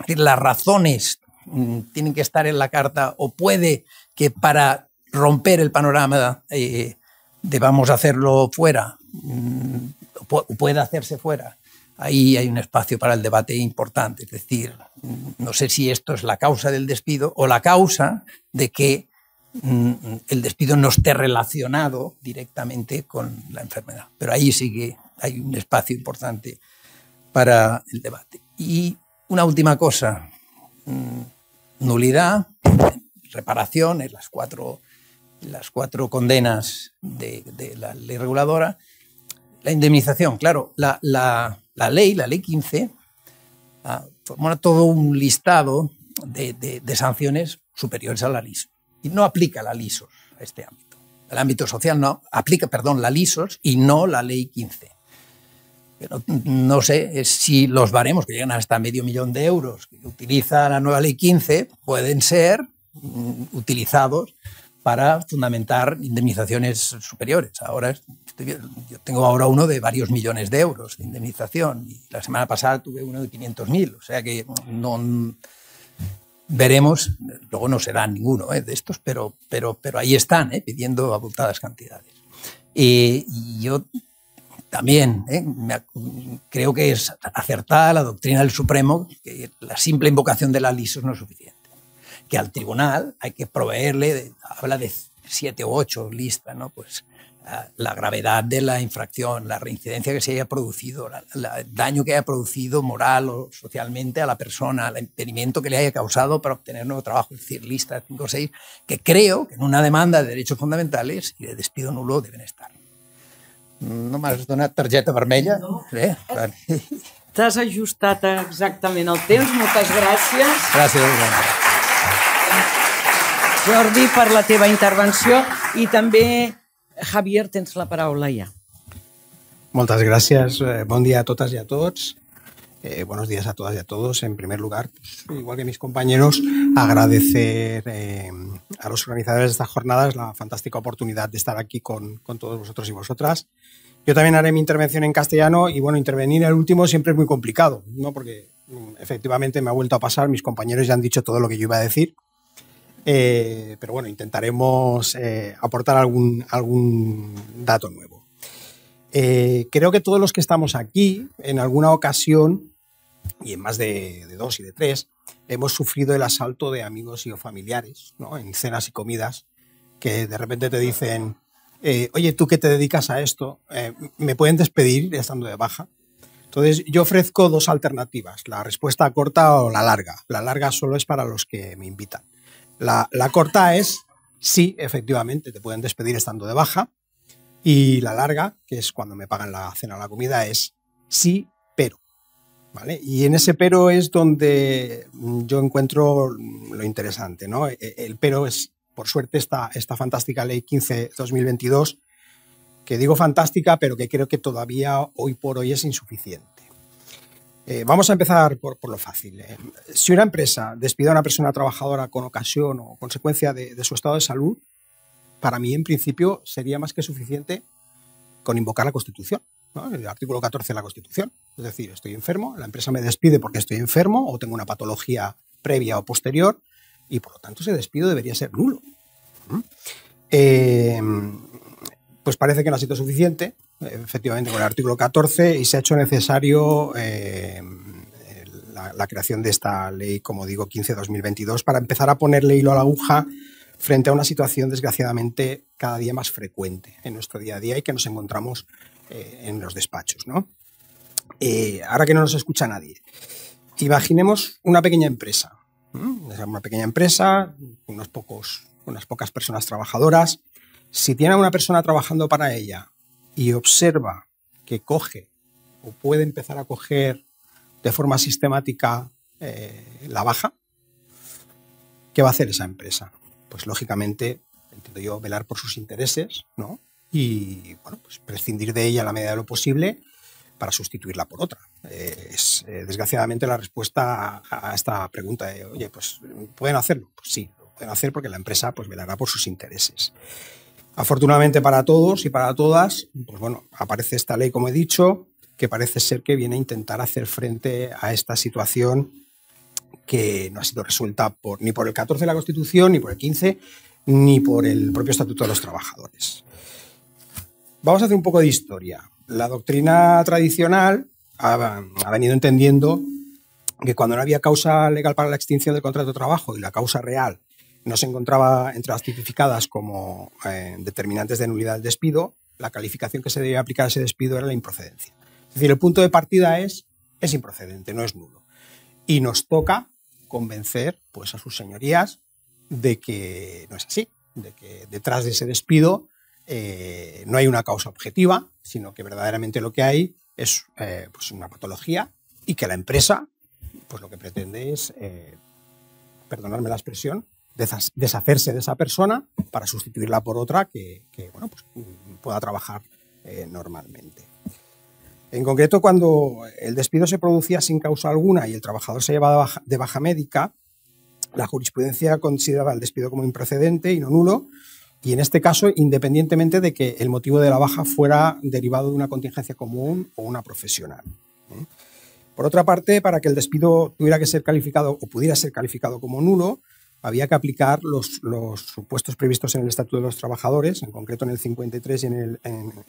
Speaker 3: las razones mm, tienen que estar en la carta o puede que para romper el panorama eh, debamos hacerlo fuera, mm, puede hacerse fuera. Ahí hay un espacio para el debate importante. Es decir, mm, no sé si esto es la causa del despido o la causa de que el despido no esté relacionado directamente con la enfermedad. Pero ahí sí que hay un espacio importante para el debate. Y una última cosa, mm, nulidad, reparación, las cuatro, las cuatro condenas de, la ley reguladora, la indemnización, claro, la, ley, la ley 15, ah, forma todo un listado de, sanciones superiores a la LISO. Y no aplica la LISOS a este ámbito. El ámbito social no aplica, perdón, la LISOS y no la ley 15 no sé si los baremos que llegan hasta medio millón de euros que utiliza la nueva ley 15 pueden ser mm, utilizados para fundamentar indemnizaciones superiores. Ahora yo tengo ahora uno de varios millones de euros de indemnización la semana pasada tuve uno de 500.000, o sea que no veremos, luego no será ninguno ¿eh? de estos, pero, pero, pero ahí están ¿eh? pidiendo abultadas cantidades. y yo también ¿eh? creo que es acertada la doctrina del Supremo que la simple invocación de la LISOS no es suficiente. Que al tribunal hay que proveerle, habla de siete u ocho listas, ¿no? Pues la gravedad de la infracción, la reincidencia que se haya producido, el daño que haya producido moral o socialmente a la persona, el impedimento que le haya causado para obtener nuevo trabajo, es decir, lista de cinco o seis, que creo que en una demanda de derechos fundamentales y de despido nulo deben estar. No m'has donat targeta vermella? No. Eh?
Speaker 1: T'has ajustat exactament el temps. Moltes gràcies.
Speaker 3: Gràcies.
Speaker 1: Jordi, per la teva intervenció i també, Javier, tens la paraula ja.
Speaker 4: Moltes gràcies. Eh, bon dia a totes i a tots. Eh, buenos días a todas y a todos. En primer lugar, pues, igual que mis compañeros, agradecer eh, a los organizadores de estas jornadas la fantástica oportunidad de estar aquí con, con, todos vosotros y vosotras. Yo también haré mi intervención en castellano y bueno, intervenir el último siempre es muy complicado, ¿no? porque mm, efectivamente me ha vuelto a pasar, mis compañeros ya han dicho todo lo que yo iba a decir. Eh, pero bueno, intentaremos aportar algún, algún dato nuevo. creo que todos los que estamos aquí, en alguna ocasión, y en más de, dos y de tres, hemos sufrido el asalto de amigos y o familiares, ¿no? en cenas y comidas, que de repente te dicen, eh, oye, tú que te dedicas a esto, eh, ¿me pueden despedir estando de baja? Entonces, yo ofrezco dos alternativas, la respuesta corta o la larga. La larga solo es para los que me invitan. La, corta es, sí, efectivamente, te pueden despedir estando de baja. Y la larga, que es cuando me pagan la cena o la comida, es sí, y en ese pero es donde yo encuentro lo interesante. ¿no? E, el pero es, por suerte, esta, esta fantástica ley 15-2022, que digo fantástica, pero que creo que todavía hoy por hoy es insuficiente. Eh, vamos a empezar por, por lo fácil. Eh. Si una empresa despide a una persona trabajadora con ocasión o consecuencia de, su estado de salud, para mí en principio sería más que suficiente con invocar la Constitución el artículo 14 de la Constitución. Es decir, estoy enfermo, la empresa me despide porque estoy enfermo o tengo una patología previa o posterior y por lo tanto ese despido debería ser nulo. ¿Mm? Eh, pues parece que no ha sido suficiente, efectivamente, con el artículo 14 y se ha hecho necesario eh, la, creación de esta ley, como digo, 15-2022, para empezar a ponerle hilo a la aguja frente a una situación desgraciadamente cada día más frecuente en nuestro día a día y que nos encontramos eh, en los despachos. ¿no? Eh, ahora que no nos escucha nadie, imaginemos una pequeña empresa, una pequeña empresa, unos pocos, unas pocas personas trabajadoras. Si tiene a una persona trabajando para ella y observa que coge o puede empezar a coger de forma sistemática eh, la baja, ¿qué va a hacer esa empresa? Pues lógicamente, entiendo yo, velar por sus intereses, ¿no? y bueno, pues prescindir de ella a la medida de lo posible para sustituirla por otra. es eh, desgraciadamente la respuesta a, esta pregunta de, oye, pues pueden hacerlo. Pues sí, lo pueden hacer porque la empresa pues velará por sus intereses. Afortunadamente para todos y para todas, pues bueno, aparece esta ley, como he dicho, que parece ser que viene a intentar hacer frente a esta situación que no ha sido resuelta ni por el 14 de la Constitución, ni por el 15, ni por el propio Estatuto de los Trabajadores. Vamos a hacer un poco de historia. La doctrina tradicional ha venido entendiendo que cuando no había causa legal para la extinción del contrato de trabajo y la causa real no se encontraba entre las tipificadas como eh, determinantes de nulidad del despido, la calificación que se debía aplicar a ese despido era la improcedencia. Es decir, el punto de partida es, es improcedente, no es nulo. Y nos toca convencer pues, a sus señorías de que no es así, de que detrás de ese despido eh, no hay una causa objetiva, sino que verdaderamente lo que hay es eh, pues una patología y que la empresa pues lo que pretende es, perdonarme la expresión, deshacerse de esa persona para sustituirla por otra que, pues, pueda trabajar eh, normalmente. En concreto, cuando el despido se producía sin causa alguna y el trabajador se llevaba de baja, médica, la jurisprudencia consideraba el despido como improcedente y no nulo, y en este caso, independientemente de que el motivo de la baja fuera derivado de una contingencia común o una profesional. Por otra parte, para que el despido tuviera que ser calificado o pudiera ser calificado como nulo, había que aplicar los, supuestos previstos en el Estatuto de los Trabajadores, en concreto en el 53 y en el,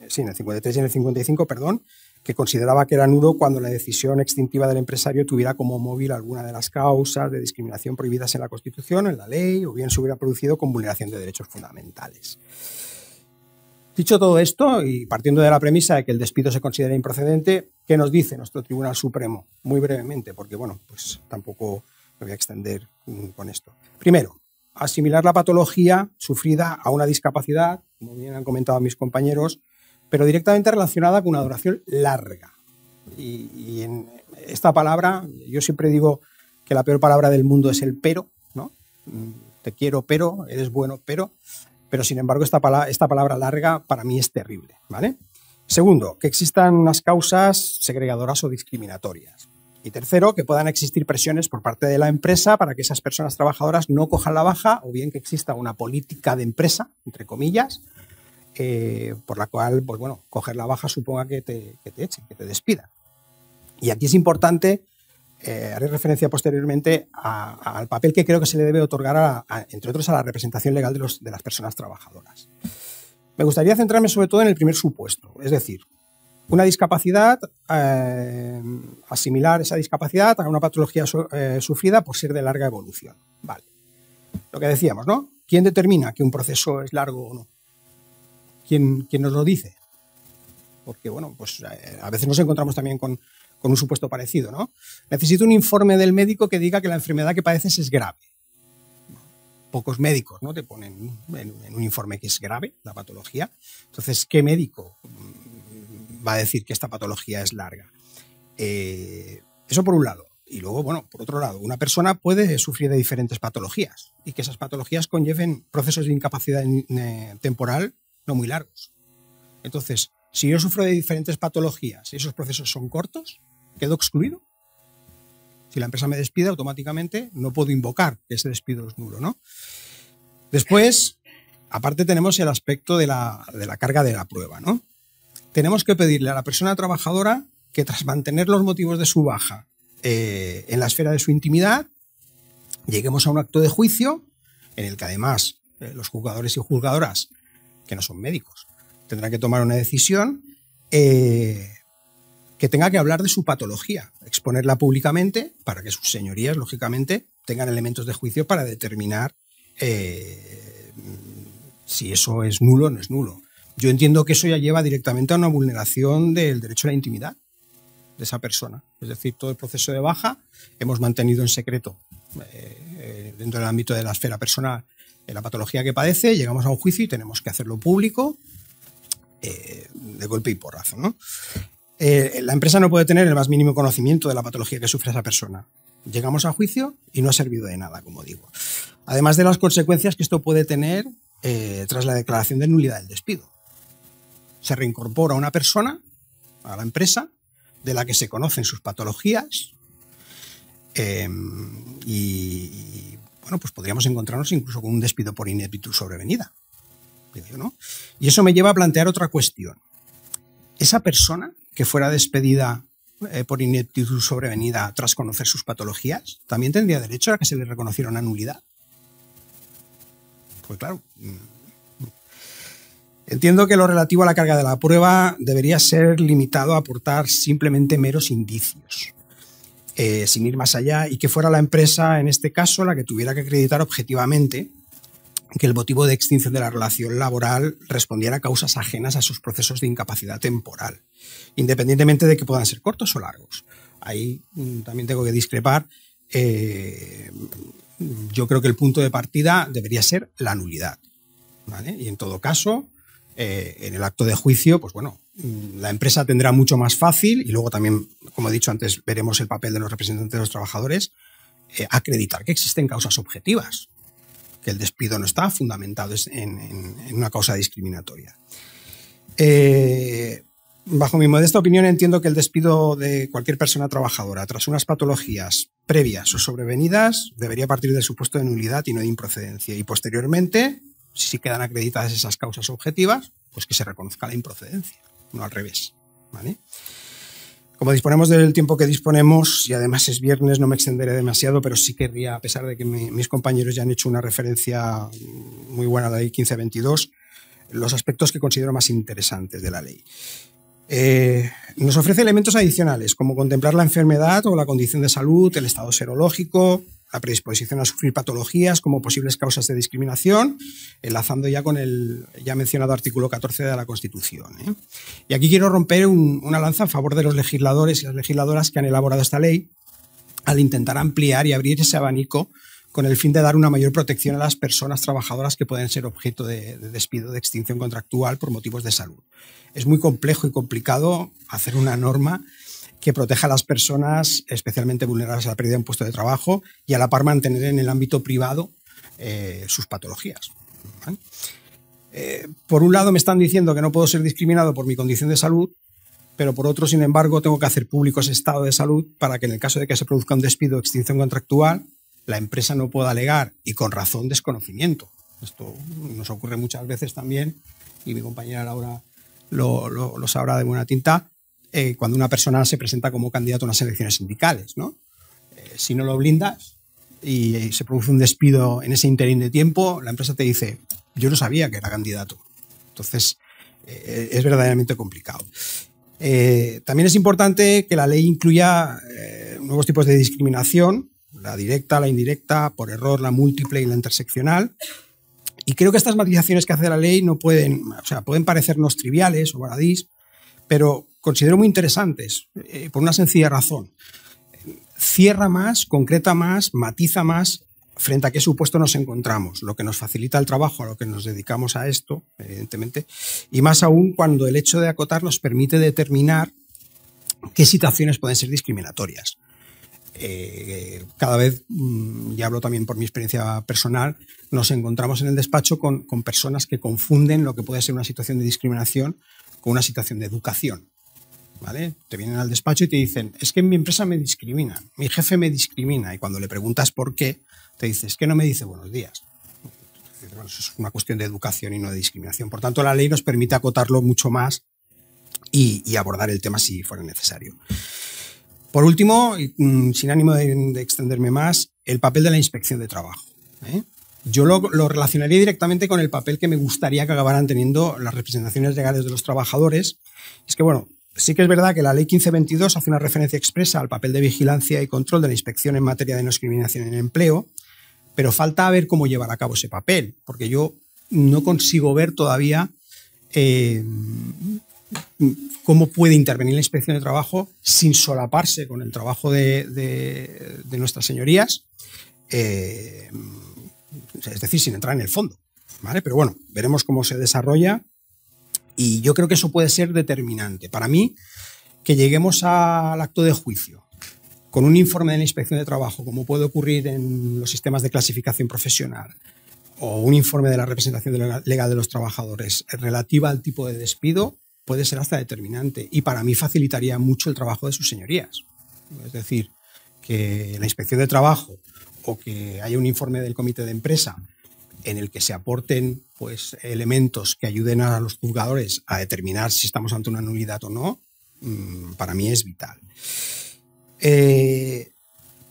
Speaker 4: sí, en el 53 y en el 55, perdón, que consideraba que era nulo cuando la decisión extintiva del empresario tuviera como móvil alguna de las causas de discriminación prohibidas en la Constitución, en la ley, o bien se hubiera producido con vulneración de derechos fundamentales. Dicho todo esto, y partiendo de la premisa de que el despido se considera improcedente, ¿qué nos dice nuestro Tribunal Supremo? Muy brevemente, porque bueno, pues tampoco me voy a extender con esto. Primero, asimilar la patología sufrida a una discapacidad, como bien han comentado mis compañeros, pero directamente relacionada con una duración larga. Y, en esta palabra, yo siempre digo que la peor palabra del mundo es el pero, ¿no? Mm, te quiero, pero, eres bueno, pero pero sin embargo esta palabra, esta palabra larga para mí es terrible. ¿vale? Segundo, que existan unas causas segregadoras o discriminatorias. Y tercero, que puedan existir presiones por parte de la empresa para que esas personas trabajadoras no cojan la baja o bien que exista una política de empresa, entre comillas, eh, por la cual, pues bueno, coger la baja suponga que te, que te echen, que te despidan. Y aquí es importante eh, haré referencia posteriormente al papel que creo que se le debe otorgar, entre otros, a la representación legal de, los, de las personas trabajadoras. Me gustaría centrarme sobre todo en el primer supuesto, es decir, una discapacidad, eh, asimilar esa discapacidad a una patología eh, sufrida por ser de larga evolución. Vale. Lo que decíamos, ¿no? ¿Quién determina que un proceso es largo o no? ¿Quién, quién nos lo dice? Porque, bueno, pues a veces nos encontramos también con, con un supuesto parecido, ¿no? Necesito un informe del médico que diga que la enfermedad que padeces es grave. Pocos médicos, ¿no? Te ponen en, un informe que es grave la patología. Entonces, ¿qué médico va a decir que esta patología es larga? Eh, eso por un lado. Y luego, bueno, por otro lado, una persona puede sufrir de diferentes patologías y que esas patologías conlleven procesos de incapacidad eh, temporal no muy largos. Entonces, si yo sufro de diferentes patologías y esos procesos son cortos, quedo excluido. Si la empresa me despide, automáticamente no puedo invocar que ese despido es nulo, ¿no? Después, aparte tenemos el aspecto de la, carga de la prueba, ¿no? Tenemos que pedirle a la persona trabajadora que tras mantener los motivos de su baja eh, en la esfera de su intimidad, lleguemos a un acto de juicio en el que además eh, los juzgadores y juzgadoras, que no son médicos, tendrán que tomar una decisión eh, que tenga que hablar de su patología, exponerla públicamente para que sus señorías, lógicamente, tengan elementos de juicio para determinar si eso es nulo o no es nulo. Yo entiendo que eso ya lleva directamente a una vulneración del derecho a la intimidad de esa persona. Es decir, todo el proceso de baja hemos mantenido en secreto eh, eh, dentro del ámbito de la esfera personal la patología que padece, llegamos a un juicio y tenemos que hacerlo público de golpe y porrazo. ¿no? Eh, la empresa no puede tener el más mínimo conocimiento de la patología que sufre esa persona. Llegamos a juicio y no ha servido de nada, como digo. Además de las consecuencias que esto puede tener eh, tras la declaración de nulidad del despido. Se reincorpora una persona a la empresa de la que se conocen sus patologías em, y, bueno, pues podríamos encontrarnos incluso con un despido por ineptitud sobrevenida. Y eso me lleva a plantear otra cuestión. Esa persona que fuera despedida eh, por ineptitud sobrevenida tras conocer sus patologías, también tendría derecho a que se le reconociera una nulidad. Pues claro, mm, entiendo que lo relativo a la carga de la prueba debería ser limitado a aportar simplemente meros indicios, eh, sin ir más allá, y que fuera la empresa, en este caso, la que tuviera que acreditar objetivamente que el motivo de extinción de la relación laboral respondiera a causas ajenas a sus procesos de incapacidad temporal, independientemente de que puedan ser cortos o largos. Ahí mm, también tengo que discrepar. Eh, yo creo que el punto de partida debería ser la nulidad. Y en todo caso, eh, en el acto de juicio, pues bueno, la empresa tendrá mucho más fácil, y luego también, como he dicho antes, veremos el papel de los representantes de los trabajadores, eh, acreditar que existen causas objetivas que el despido no está fundamentado en, una causa discriminatoria. Eh, bajo mi modesta opinión, entiendo que el despido de cualquier persona trabajadora tras unas patologías previas o sobrevenidas debería partir del supuesto de nulidad y no de improcedencia. Y posteriormente, si quedan acreditadas esas causas objetivas, pues que se reconozca la improcedencia, no al revés. ¿vale? Como disponemos del tiempo que disponemos, y además es viernes, no me extenderé demasiado, pero sí querría, a pesar de que mis compañeros ya han hecho una referencia muy buena a la ley 1522, los aspectos que considero más interesantes de la ley. Eh, nos ofrece elementos adicionales, como contemplar la enfermedad o la condición de salud, el estado serológico, la predisposición a sufrir patologías como posibles causas de discriminación, enlazando ya con el ya mencionado artículo 14 de la Constitución. ¿eh? Y aquí quiero romper una lanza a favor de los legisladores y las legisladoras que han elaborado esta ley al intentar ampliar y abrir ese abanico con el fin de dar una mayor protección a las personas trabajadoras que pueden ser objeto de, de despido, de extinción contractual por motivos de salud. Es muy complejo y complicado hacer una norma que proteja a las personas especialmente vulnerables a la pérdida de un puesto de trabajo y a la par mantener en el ámbito privado eh, sus patologías. Eh, por un lado me están diciendo que no puedo ser discriminado por mi condición de salud, pero por otro, sin embargo, tengo que hacer público ese estado de salud para que en el caso de que se produzca un despido o extinción contractual, la empresa no pueda alegar, y con razón, desconocimiento. Esto nos ocurre muchas veces también, y mi compañera Laura lo, lo sabrá de buena tinta, eh, cuando una persona se presenta como candidato a unas elecciones sindicales. ¿no? Eh, si no lo blindas y, se produce un despido en ese interín de tiempo, la empresa te dice, yo no sabía que era candidato. Entonces, eh, es verdaderamente complicado. también es importante que la ley incluya nuevos tipos de discriminación, la directa, la indirecta, por error, la múltiple y la interseccional. Y creo que estas matizaciones que hace la ley no pueden, o sea, pueden parecernos triviales o baladís, pero considero muy interesantes, eh, por una sencilla razón. Cierra más, concreta más, matiza más frente a qué supuesto nos encontramos, lo que nos facilita el trabajo a lo que nos dedicamos a esto, evidentemente, y más aún cuando el hecho de acotar nos permite determinar qué situaciones pueden ser discriminatorias. Eh, cada vez, mm, y hablo también por mi experiencia personal, nos encontramos en el despacho con, con personas que confunden lo que puede ser una situación de discriminación con una situación de educación. ¿vale? Te vienen al despacho y te dicen, es que en mi empresa me discrimina, mi jefe me discrimina, y cuando le preguntas por qué, te dice, es que no me dice buenos días. eso es una cuestión de educación y no de discriminación. Por tanto, la ley nos permite acotarlo mucho más y, abordar el tema si fuera necesario. Por último, mm, sin ánimo de, extenderme más, el papel de la inspección de trabajo. ¿eh? Yo lo, relacionaría directamente con el papel que me gustaría que acabaran teniendo las representaciones legales de los trabajadores. Es que, bueno, Sí que es verdad que la Ley 1522 hace una referencia expresa al papel de vigilancia y control de la inspección en materia de no discriminación en empleo, pero falta ver cómo llevar a cabo ese papel, porque yo no consigo ver todavía eh, cómo puede intervenir la inspección de trabajo sin solaparse con el trabajo de, nuestras señorías, eh, es decir, sin entrar en el fondo. ¿vale? Pero bueno, veremos cómo se desarrolla y yo creo que eso puede ser determinante. Para mí, que lleguemos al acto de juicio con un informe de la inspección de trabajo, como puede ocurrir en los sistemas de clasificación profesional, o un informe de la representación legal de los trabajadores relativa al tipo de despido, puede ser hasta determinante. Y para mí facilitaría mucho el trabajo de sus señorías. Es decir, que la inspección de trabajo o que haya un informe del comité de empresa en el que se aporten pues, elementos que ayuden a los juzgadores a determinar si estamos ante una nulidad o no, mm, para mí es vital. Eh,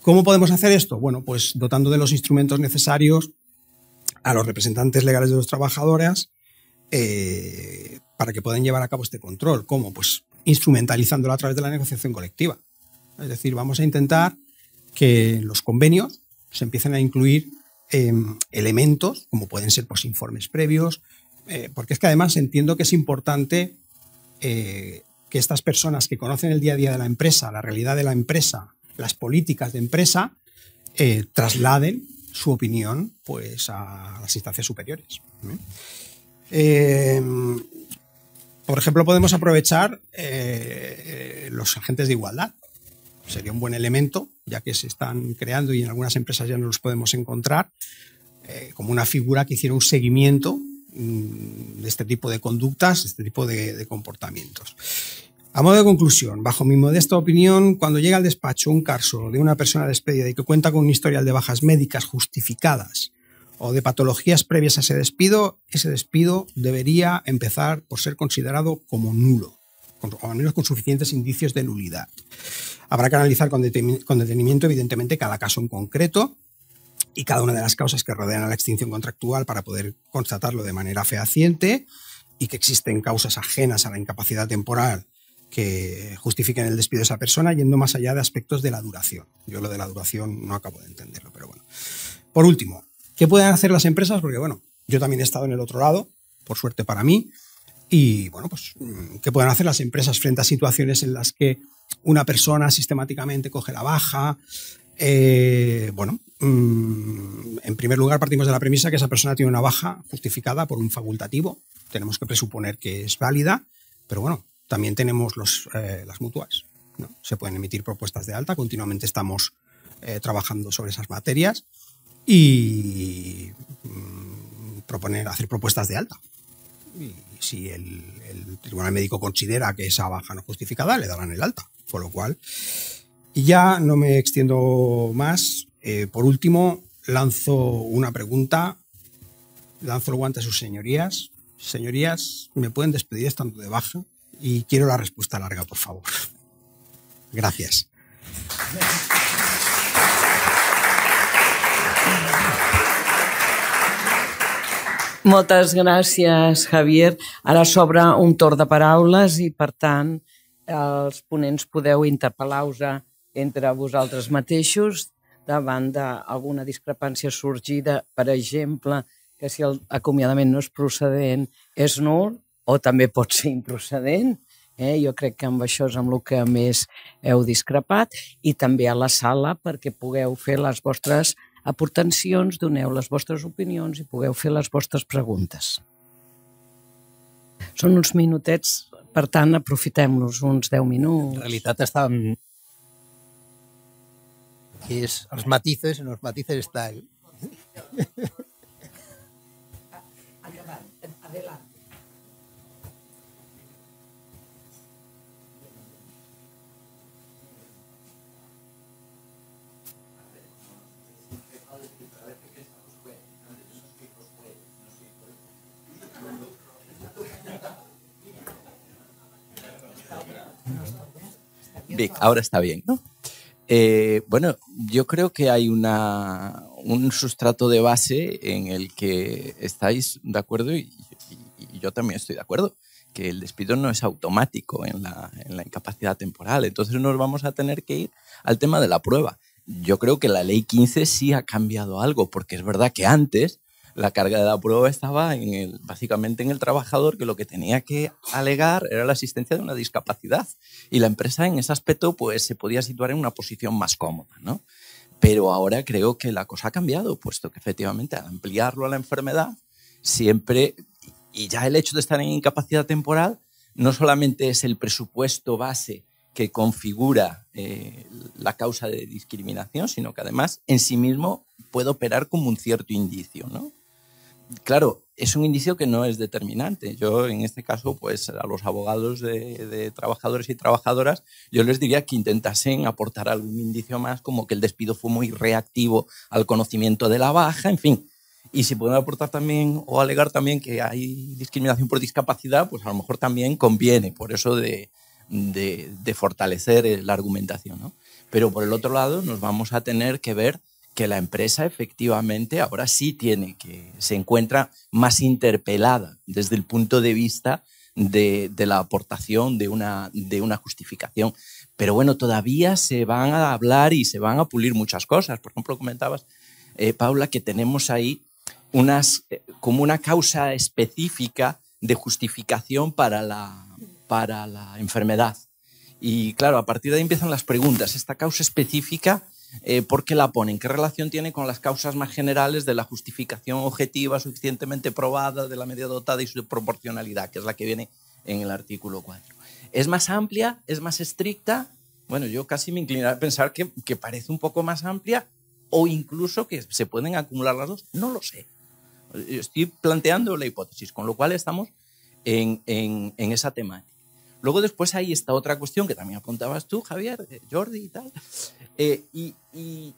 Speaker 4: ¿Cómo podemos hacer esto? Bueno, pues dotando de los instrumentos necesarios a los representantes legales de los trabajadores eh, para que puedan llevar a cabo este control. ¿Cómo? Pues instrumentalizándolo a través de la negociación colectiva. Es decir, vamos a intentar que los convenios se empiecen a incluir em, elementos, como pueden ser pues, informes previos, eh, porque es que además entiendo que es importante eh, que estas personas que conocen el día a día de la empresa, la realidad de la empresa, las políticas de empresa, eh, trasladen su opinión pues, a las instancias superiores. por ejemplo, podemos aprovechar los agentes de igualdad sería un buen elemento, ya que se están creando y en algunas empresas ya no los podemos encontrar, eh, como una figura que hiciera un seguimiento mm, de este tipo de conductas, de este tipo de, comportamientos. A modo de conclusión, bajo mi modesta opinión, cuando llega al despacho un caso de una persona despedida y que cuenta con un historial de bajas médicas justificadas o de patologías previas a ese despido, ese despido debería empezar por ser considerado como nulo, o al menos con suficientes indicios de nulidad. Habrá que analizar con, detenimiento, evidentemente, cada caso en concreto y cada una de las causas que rodean a la extinción contractual para poder constatarlo de manera fehaciente y que existen causas ajenas a la incapacidad temporal que justifiquen el despido de esa persona, yendo más allá de aspectos de la duración. Yo lo de la duración no acabo de entenderlo, pero bueno. Por último, ¿qué pueden hacer las empresas? Porque bueno, yo también he estado en el otro lado, por suerte para mí, y bueno, pues, ¿qué pueden hacer las empresas frente a situaciones en las que una persona sistemáticamente coge la baja. Eh, bueno, mm, en primer lugar partimos de la premisa que esa persona tiene una baja justificada por un facultativo. Tenemos que presuponer que es válida, pero bueno, también tenemos los, eh, las mutuas. Se pueden emitir propuestas de alta, continuamente estamos eh, trabajando sobre esas materias y mm, proponer, hacer propuestas de alta. Si el, Tribunal Médico considera que esa baja no justificada, le darán el alta. Con lo cual, y ya no me extiendo más. Eh, por último, lanzo una pregunta, lanzo el guante a sus señorías. Señorías, ¿me pueden despedir estando de baja? Y quiero la respuesta larga, por favor. Gracias.
Speaker 1: Moltes gràcies, Javier. Ara s'obre un torn de paraules i, per tant, els ponents podeu interpel·lar-vos entre vosaltres mateixos davant d'alguna discrepància sorgida, per exemple, que si el acomiadament no és procedent és nul o també pot ser improcedent. Eh? Jo crec que amb això és amb el que més heu discrepat i també a la sala perquè pugueu fer les vostres aportacions, doneu les vostres opinions i pugueu fer les vostres preguntes. Són uns minutets per tant, aprofitem-los uns 10 minuts.
Speaker 3: En realitat estan... És els matices, en els matices està el...
Speaker 5: ahora está bien, ¿no? Eh, bueno, yo creo que hay una, un sustrato de base en el que estáis de acuerdo y, yo también estoy de acuerdo, que el despido no es automático en la, en la, incapacidad temporal. Entonces nos vamos a tener que ir al tema de la prueba. Yo creo que la ley 15 sí ha cambiado algo, porque es verdad que antes la carga de la prueba estaba en el, básicamente en el trabajador que lo que tenía que alegar era la existencia de una discapacidad y la empresa en ese aspecto pues se podía situar en una posición más cómoda, ¿no? Pero ahora creo que la cosa ha cambiado, puesto que efectivamente al ampliarlo a la enfermedad, siempre, y ya el hecho de estar en incapacidad temporal, no solamente es el presupuesto base que configura eh, la causa de discriminación, sino que además en sí mismo puede operar como un cierto indicio, ¿no? Claro, es un indicio que no es determinante. Yo, en este caso, pues a los abogados de, trabajadores y trabajadoras, yo les diría que intentasen aportar algún indicio más, como que el despido fue muy reactivo al conocimiento de la baja, en fin. Y si pueden aportar también o alegar también que hay discriminación por discapacidad, pues a lo mejor también conviene, por eso de, de, fortalecer la argumentación. ¿no? Pero por el otro lado, nos vamos a tener que ver que la empresa efectivamente ahora sí tiene que, se encuentra más interpelada desde el punto de vista de, la aportación de una, de una justificación. Pero bueno, todavía se van a hablar y se van a pulir muchas cosas. Por ejemplo, comentabas, eh, Paula, que tenemos ahí unas, eh, como una causa específica de justificación para la, para la enfermedad. Y claro, a partir de ahí empiezan las preguntas. Esta causa específica, eh, ¿por qué la ponen? ¿Qué relación tiene con las causas más generales de la justificación objetiva suficientemente probada de la media dotada y su proporcionalidad, que es la que viene en el artículo 4? ¿Es más amplia? ¿Es más estricta? Bueno, yo casi me inclinaría a pensar que, que parece un poco más amplia o incluso que se pueden acumular las dos. No lo sé. Estoy planteando la hipótesis, con lo cual estamos en, en, esa temática. Luego después hay esta otra cuestión que también apuntabas tú, Javier, eh, Jordi y tal, eh, y, y,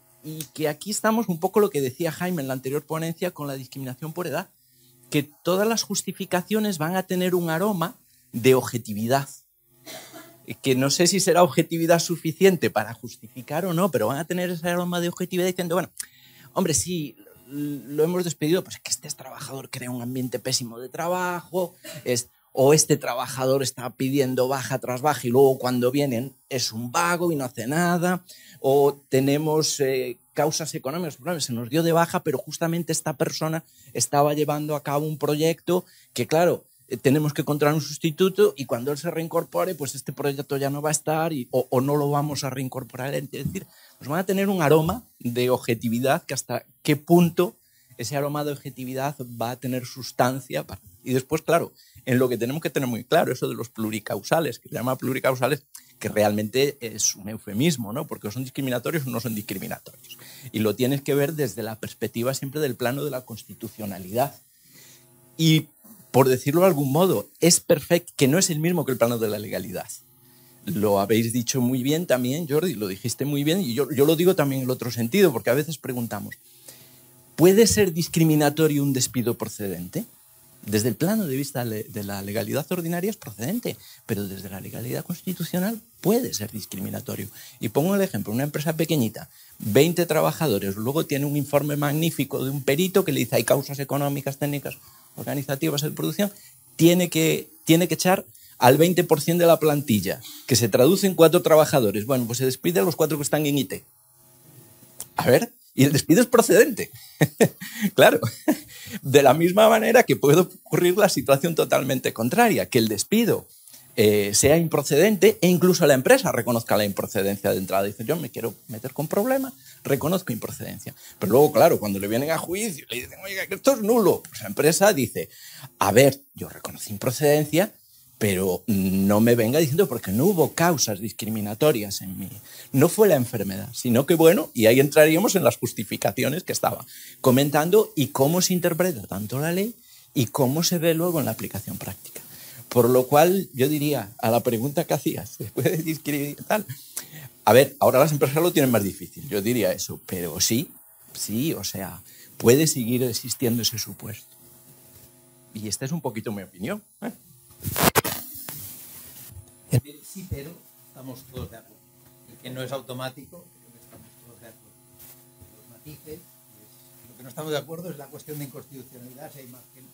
Speaker 5: que aquí estamos un poco lo que decía Jaime en la anterior ponencia con la discriminación por edad, que todas las justificaciones van a tener un aroma de objetividad, que no sé si será objetividad suficiente para justificar o no, pero van a tener ese aroma de objetividad diciendo, bueno, hombre, sí, lo hemos despedido, pues es que este trabajador crea un ambiente pésimo de trabajo, es, o este trabajador está pidiendo baja tras baja y luego cuando vienen es un vago y no hace nada, o tenemos eh, causas económicas, se nos dio de baja, pero justamente esta persona estaba llevando a cabo un proyecto que, claro, eh, tenemos que encontrar un sustituto y cuando él se reincorpore, pues este proyecto ya no va a estar y, o, no lo vamos a reincorporar. Es decir, nos van a tener un aroma de objetividad que hasta qué punto ese aroma de objetividad va a tener sustancia. Y después, claro, en lo que tenemos que tener muy claro, eso de los pluricausales, que se llama pluricausales, que realmente es un eufemismo, ¿no? Porque son discriminatorios o no son discriminatorios. Y lo tienes que ver desde la perspectiva siempre del plano de la constitucionalidad. Y, por decirlo de algún modo, es perfecto, que no es el mismo que el plano de la legalidad lo habéis dicho muy bien también, Jordi, lo dijiste muy bien, y yo, yo lo digo también en el otro sentido, porque a veces preguntamos, ¿puede ser discriminatorio un despido procedente? Desde el plano de vista de la legalidad ordinaria es procedente, pero desde la legalidad constitucional puede ser discriminatorio. Y pongo el ejemplo, una empresa pequeñita, 20 trabajadores, luego tiene un informe magnífico de un perito que le dice hay causas económicas, técnicas, organizativas de producción, tiene que, tiene que echar al 20% de la plantilla, que se traduce en cuatro trabajadores. Bueno, pues se despide a los cuatro que están en IT. A ver, y el despido es procedente. [LAUGHS] claro, de la misma manera que puede ocurrir la situación totalmente contraria, que el despido eh, sea improcedente e incluso la empresa reconozca la improcedencia de entrada. Dice, yo me quiero meter con problemas, reconozco improcedencia. Pero luego, claro, cuando le vienen a juicio, le dicen, oiga, que esto es nulo, pues la empresa dice, a ver, yo reconozco improcedencia, pero no me venga diciendo porque no hubo causas discriminatorias en mí. No fue la enfermedad, sino que bueno, y ahí entraríamos en las justificaciones que estaba comentando y cómo se interpreta tanto la ley y cómo se ve luego en la aplicación práctica. Por lo cual yo diría a la pregunta que hacías, ¿se puede discriminar? A ver, ahora las empresas lo tienen más difícil, yo diría eso, pero sí, sí, o sea, puede seguir existiendo ese supuesto. Y esta es un poquito mi opinión. ¿eh?
Speaker 3: Sí, pero estamos todos de acuerdo. El que no es automático, creo que estamos todos de acuerdo. Los matices, pues, lo que no estamos de acuerdo es la cuestión de inconstitucionalidad, si hay margen.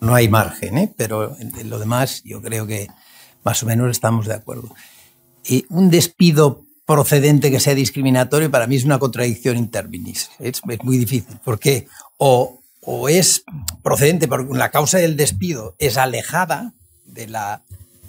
Speaker 3: No hay margen, ¿eh? pero en lo demás yo creo que más o menos estamos de acuerdo. Y un despido procedente que sea discriminatorio para mí es una contradicción interminis. Es, es muy difícil, porque o, o es procedente porque la causa del despido es alejada de la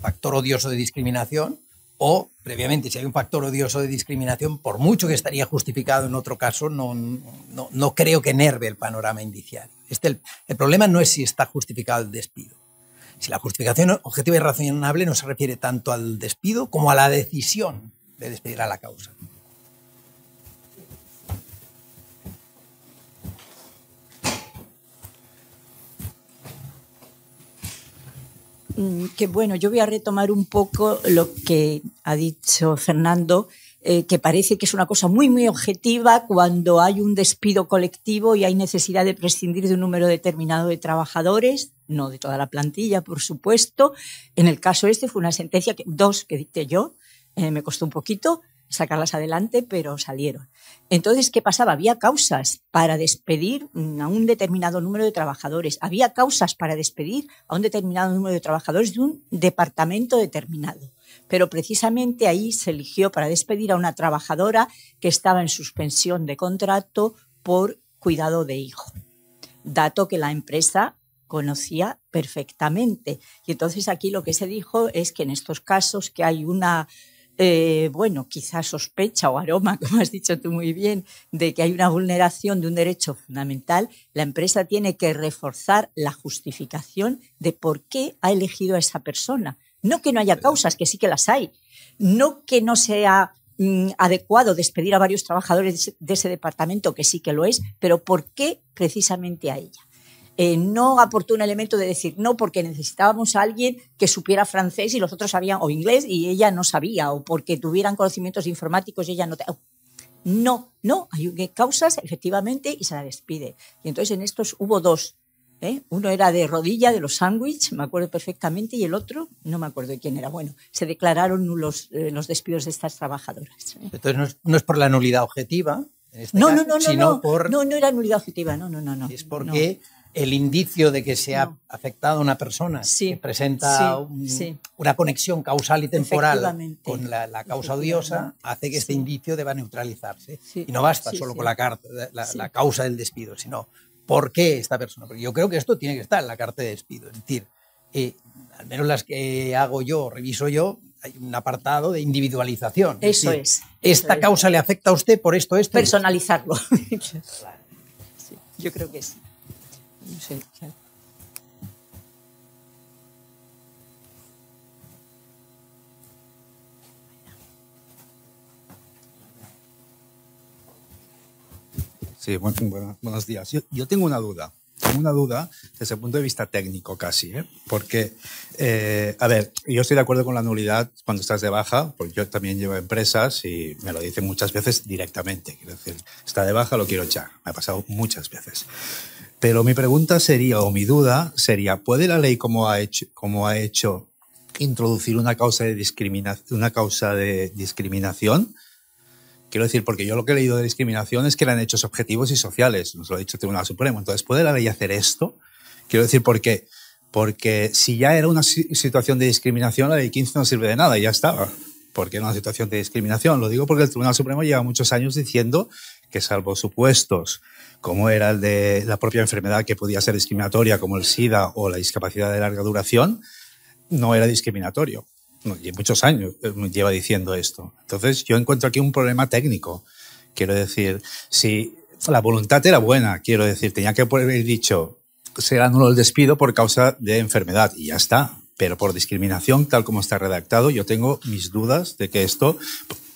Speaker 3: factor odioso de discriminación o, previamente, si hay un factor odioso de discriminación, por mucho que estaría justificado en otro caso, no, no, no creo que enerve el panorama indiciario. Este, el, el, problema no es si está justificado el despido. Si la justificación objetiva y razonable no se refiere tanto al despido como a la decisión de despedir a la causa.
Speaker 6: Que bueno, yo voy a retomar un poco lo que ha dicho Fernando, eh, que parece que es una cosa muy, muy objetiva cuando hay un despido colectivo y hay necesidad de prescindir de un número determinado de trabajadores. no de toda la plantilla, por supuesto. En el caso este fue una sentencia, que, dos que dicté yo, eh, me costó un poquito sacarlas adelante, pero salieron. Entonces, ¿qué pasaba? Había causas para despedir a un determinado número de trabajadores, había causas para despedir a un determinado número de trabajadores de un departamento determinado. Pero precisamente ahí se eligió para despedir a una trabajadora que estaba en suspensión de contrato por cuidado de hijo, dato que la empresa conocía perfectamente. Y entonces aquí lo que se dijo es que en estos casos que hay una eh, bueno, quizás sospecha o aroma, [LAUGHS] como has dicho tú muy bien, de que hay una vulneración de un derecho fundamental, la empresa tiene que reforzar la justificación de por qué ha elegido a esa persona. No que no haya causas, que sí que las hay. No que no sea mm, adecuado despedir a varios trabajadores de ese departamento, que sí que lo es, pero ¿por qué precisamente a ella? Eh, no aportó un elemento de decir no porque necesitábamos a alguien que supiera francés y los otros sabían o inglés y ella no sabía o porque tuvieran conocimientos informáticos y ella no. No, no, hay causas efectivamente y se la despide. Y entonces en estos hubo dos. ¿eh? Uno era de rodilla, de los sándwiches, me acuerdo perfectamente, y el otro, no me acuerdo de quién era. Bueno, se declararon los, eh, los despidos de estas trabajadoras.
Speaker 3: Entonces no es, no es, por la nulidad objetiva.
Speaker 6: Este no, no, no, no, no, por... no, no era nulidad objetiva, no, no, no. no
Speaker 3: es porque el indicio de que se ha afectado a una persona que presenta una conexión causal y temporal con la, causa odiosa hace que este indicio deba neutralizarse. Y no basta solo con la, carta, la, causa del despido, sino por qué esta persona. Porque yo creo que esto tiene que estar en la carta de despido. Es decir, eh, al menos las que hago yo, reviso yo, hay un apartado de individualización.
Speaker 6: Eso es.
Speaker 3: esta causa le afecta a usted por esto, esto.
Speaker 6: Personalizarlo. [LAUGHS] yo creo que sí. Sí,
Speaker 7: sí. buenos días. Yo, tengo una duda. Tengo una duda desde el punto de vista técnico casi, ¿eh? porque, eh, a ver, yo estoy de acuerdo con la nulidad cuando estás de baja, porque yo también llevo empresas y me lo dicen muchas veces directamente. Quiero decir, está de baja, lo quiero echar. Me ha pasado muchas veces. Pero mi pregunta sería, o mi duda sería, ¿puede la ley como ha hecho, como ha hecho introducir una causa de discriminación, una causa de discriminación? Quiero decir, porque yo lo que he leído de discriminación es que eran hechos objetivos y sociales, nos lo ha dicho el Tribunal Supremo. Entonces, ¿puede la ley hacer esto? Quiero decir, ¿por qué? Porque si ya era una situación de discriminación, la ley 15 no sirve de nada, ya estaba. Porque era una situación de discriminación. Lo digo porque el Tribunal Supremo lleva muchos años diciendo salvo supuestos como era el de la propia enfermedad que podía ser discriminatoria, como el SIDA o la discapacidad de larga duración, no era discriminatorio. Y muchos años eh, lleva diciendo esto. Entonces, yo encuentro aquí un problema técnico. Quiero decir, si la voluntad era buena, quiero decir, tenía que haber dicho, será nulo el despido por causa de enfermedad y ya está. Pero por discriminación, tal como está redactado, yo tengo mis dudas de que esto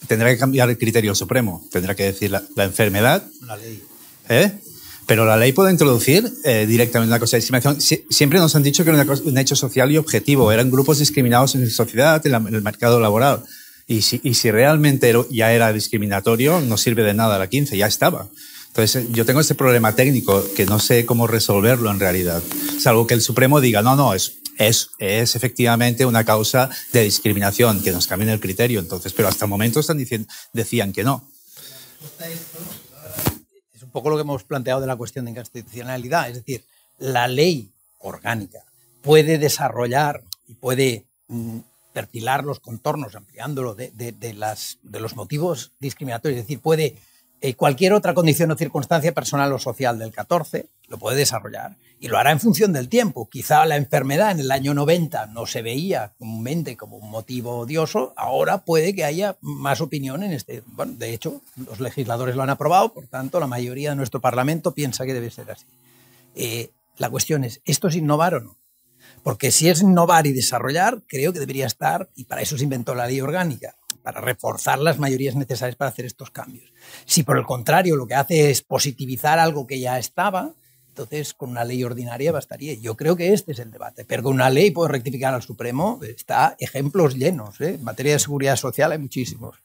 Speaker 7: tendrá que cambiar el criterio supremo. Tendrá que decir la, la enfermedad.
Speaker 3: La ley
Speaker 7: ¿Eh? Pero la ley puede introducir eh, directamente una cosa de discriminación. siempre nos han dicho que era un hecho social y objetivo. Eran grupos discriminados en la sociedad, en, el mercado laboral. Y si, y si realmente ya era discriminatorio, no sirve de nada la 15, ya estaba. Entonces, yo tengo ese problema técnico que no sé cómo resolverlo en realidad. Salvo que el Supremo diga, no, no, es, es, es efectivamente una causa de discriminación, que nos cambien el criterio. Entonces, pero hasta el momento están diciendo, decían que no.
Speaker 3: Un poco lo que hemos planteado de la cuestión de inconstitucionalidad, es decir, la ley orgánica puede desarrollar y puede mm, perfilar los contornos, ampliándolo de, de, las, de los motivos discriminatorios, es decir, puede eh, cualquier otra condición o circunstancia personal o social del 14 lo puede desarrollar y lo hará en función del tiempo. Quizá la enfermedad en el año 90 no se veía comúnmente como un motivo odioso, ahora puede que haya más opinión en este. Bueno, de hecho, los legisladores lo han aprobado, por tanto, la mayoría de nuestro Parlamento piensa que debe ser así. Eh, la cuestión es, ¿esto es innovar o no? Porque si es innovar y desarrollar, creo que debería estar, y para eso se inventó la ley orgánica, para reforzar las mayorías necesarias para hacer estos cambios. Si por el contrario lo que hace es positivizar algo que ya estaba, entonces con una ley ordinaria bastaría. Yo creo que este es el debate. Pero con una ley puede rectificar al Supremo, está ejemplos llenos. ¿eh? En materia de seguridad social hay muchísimos.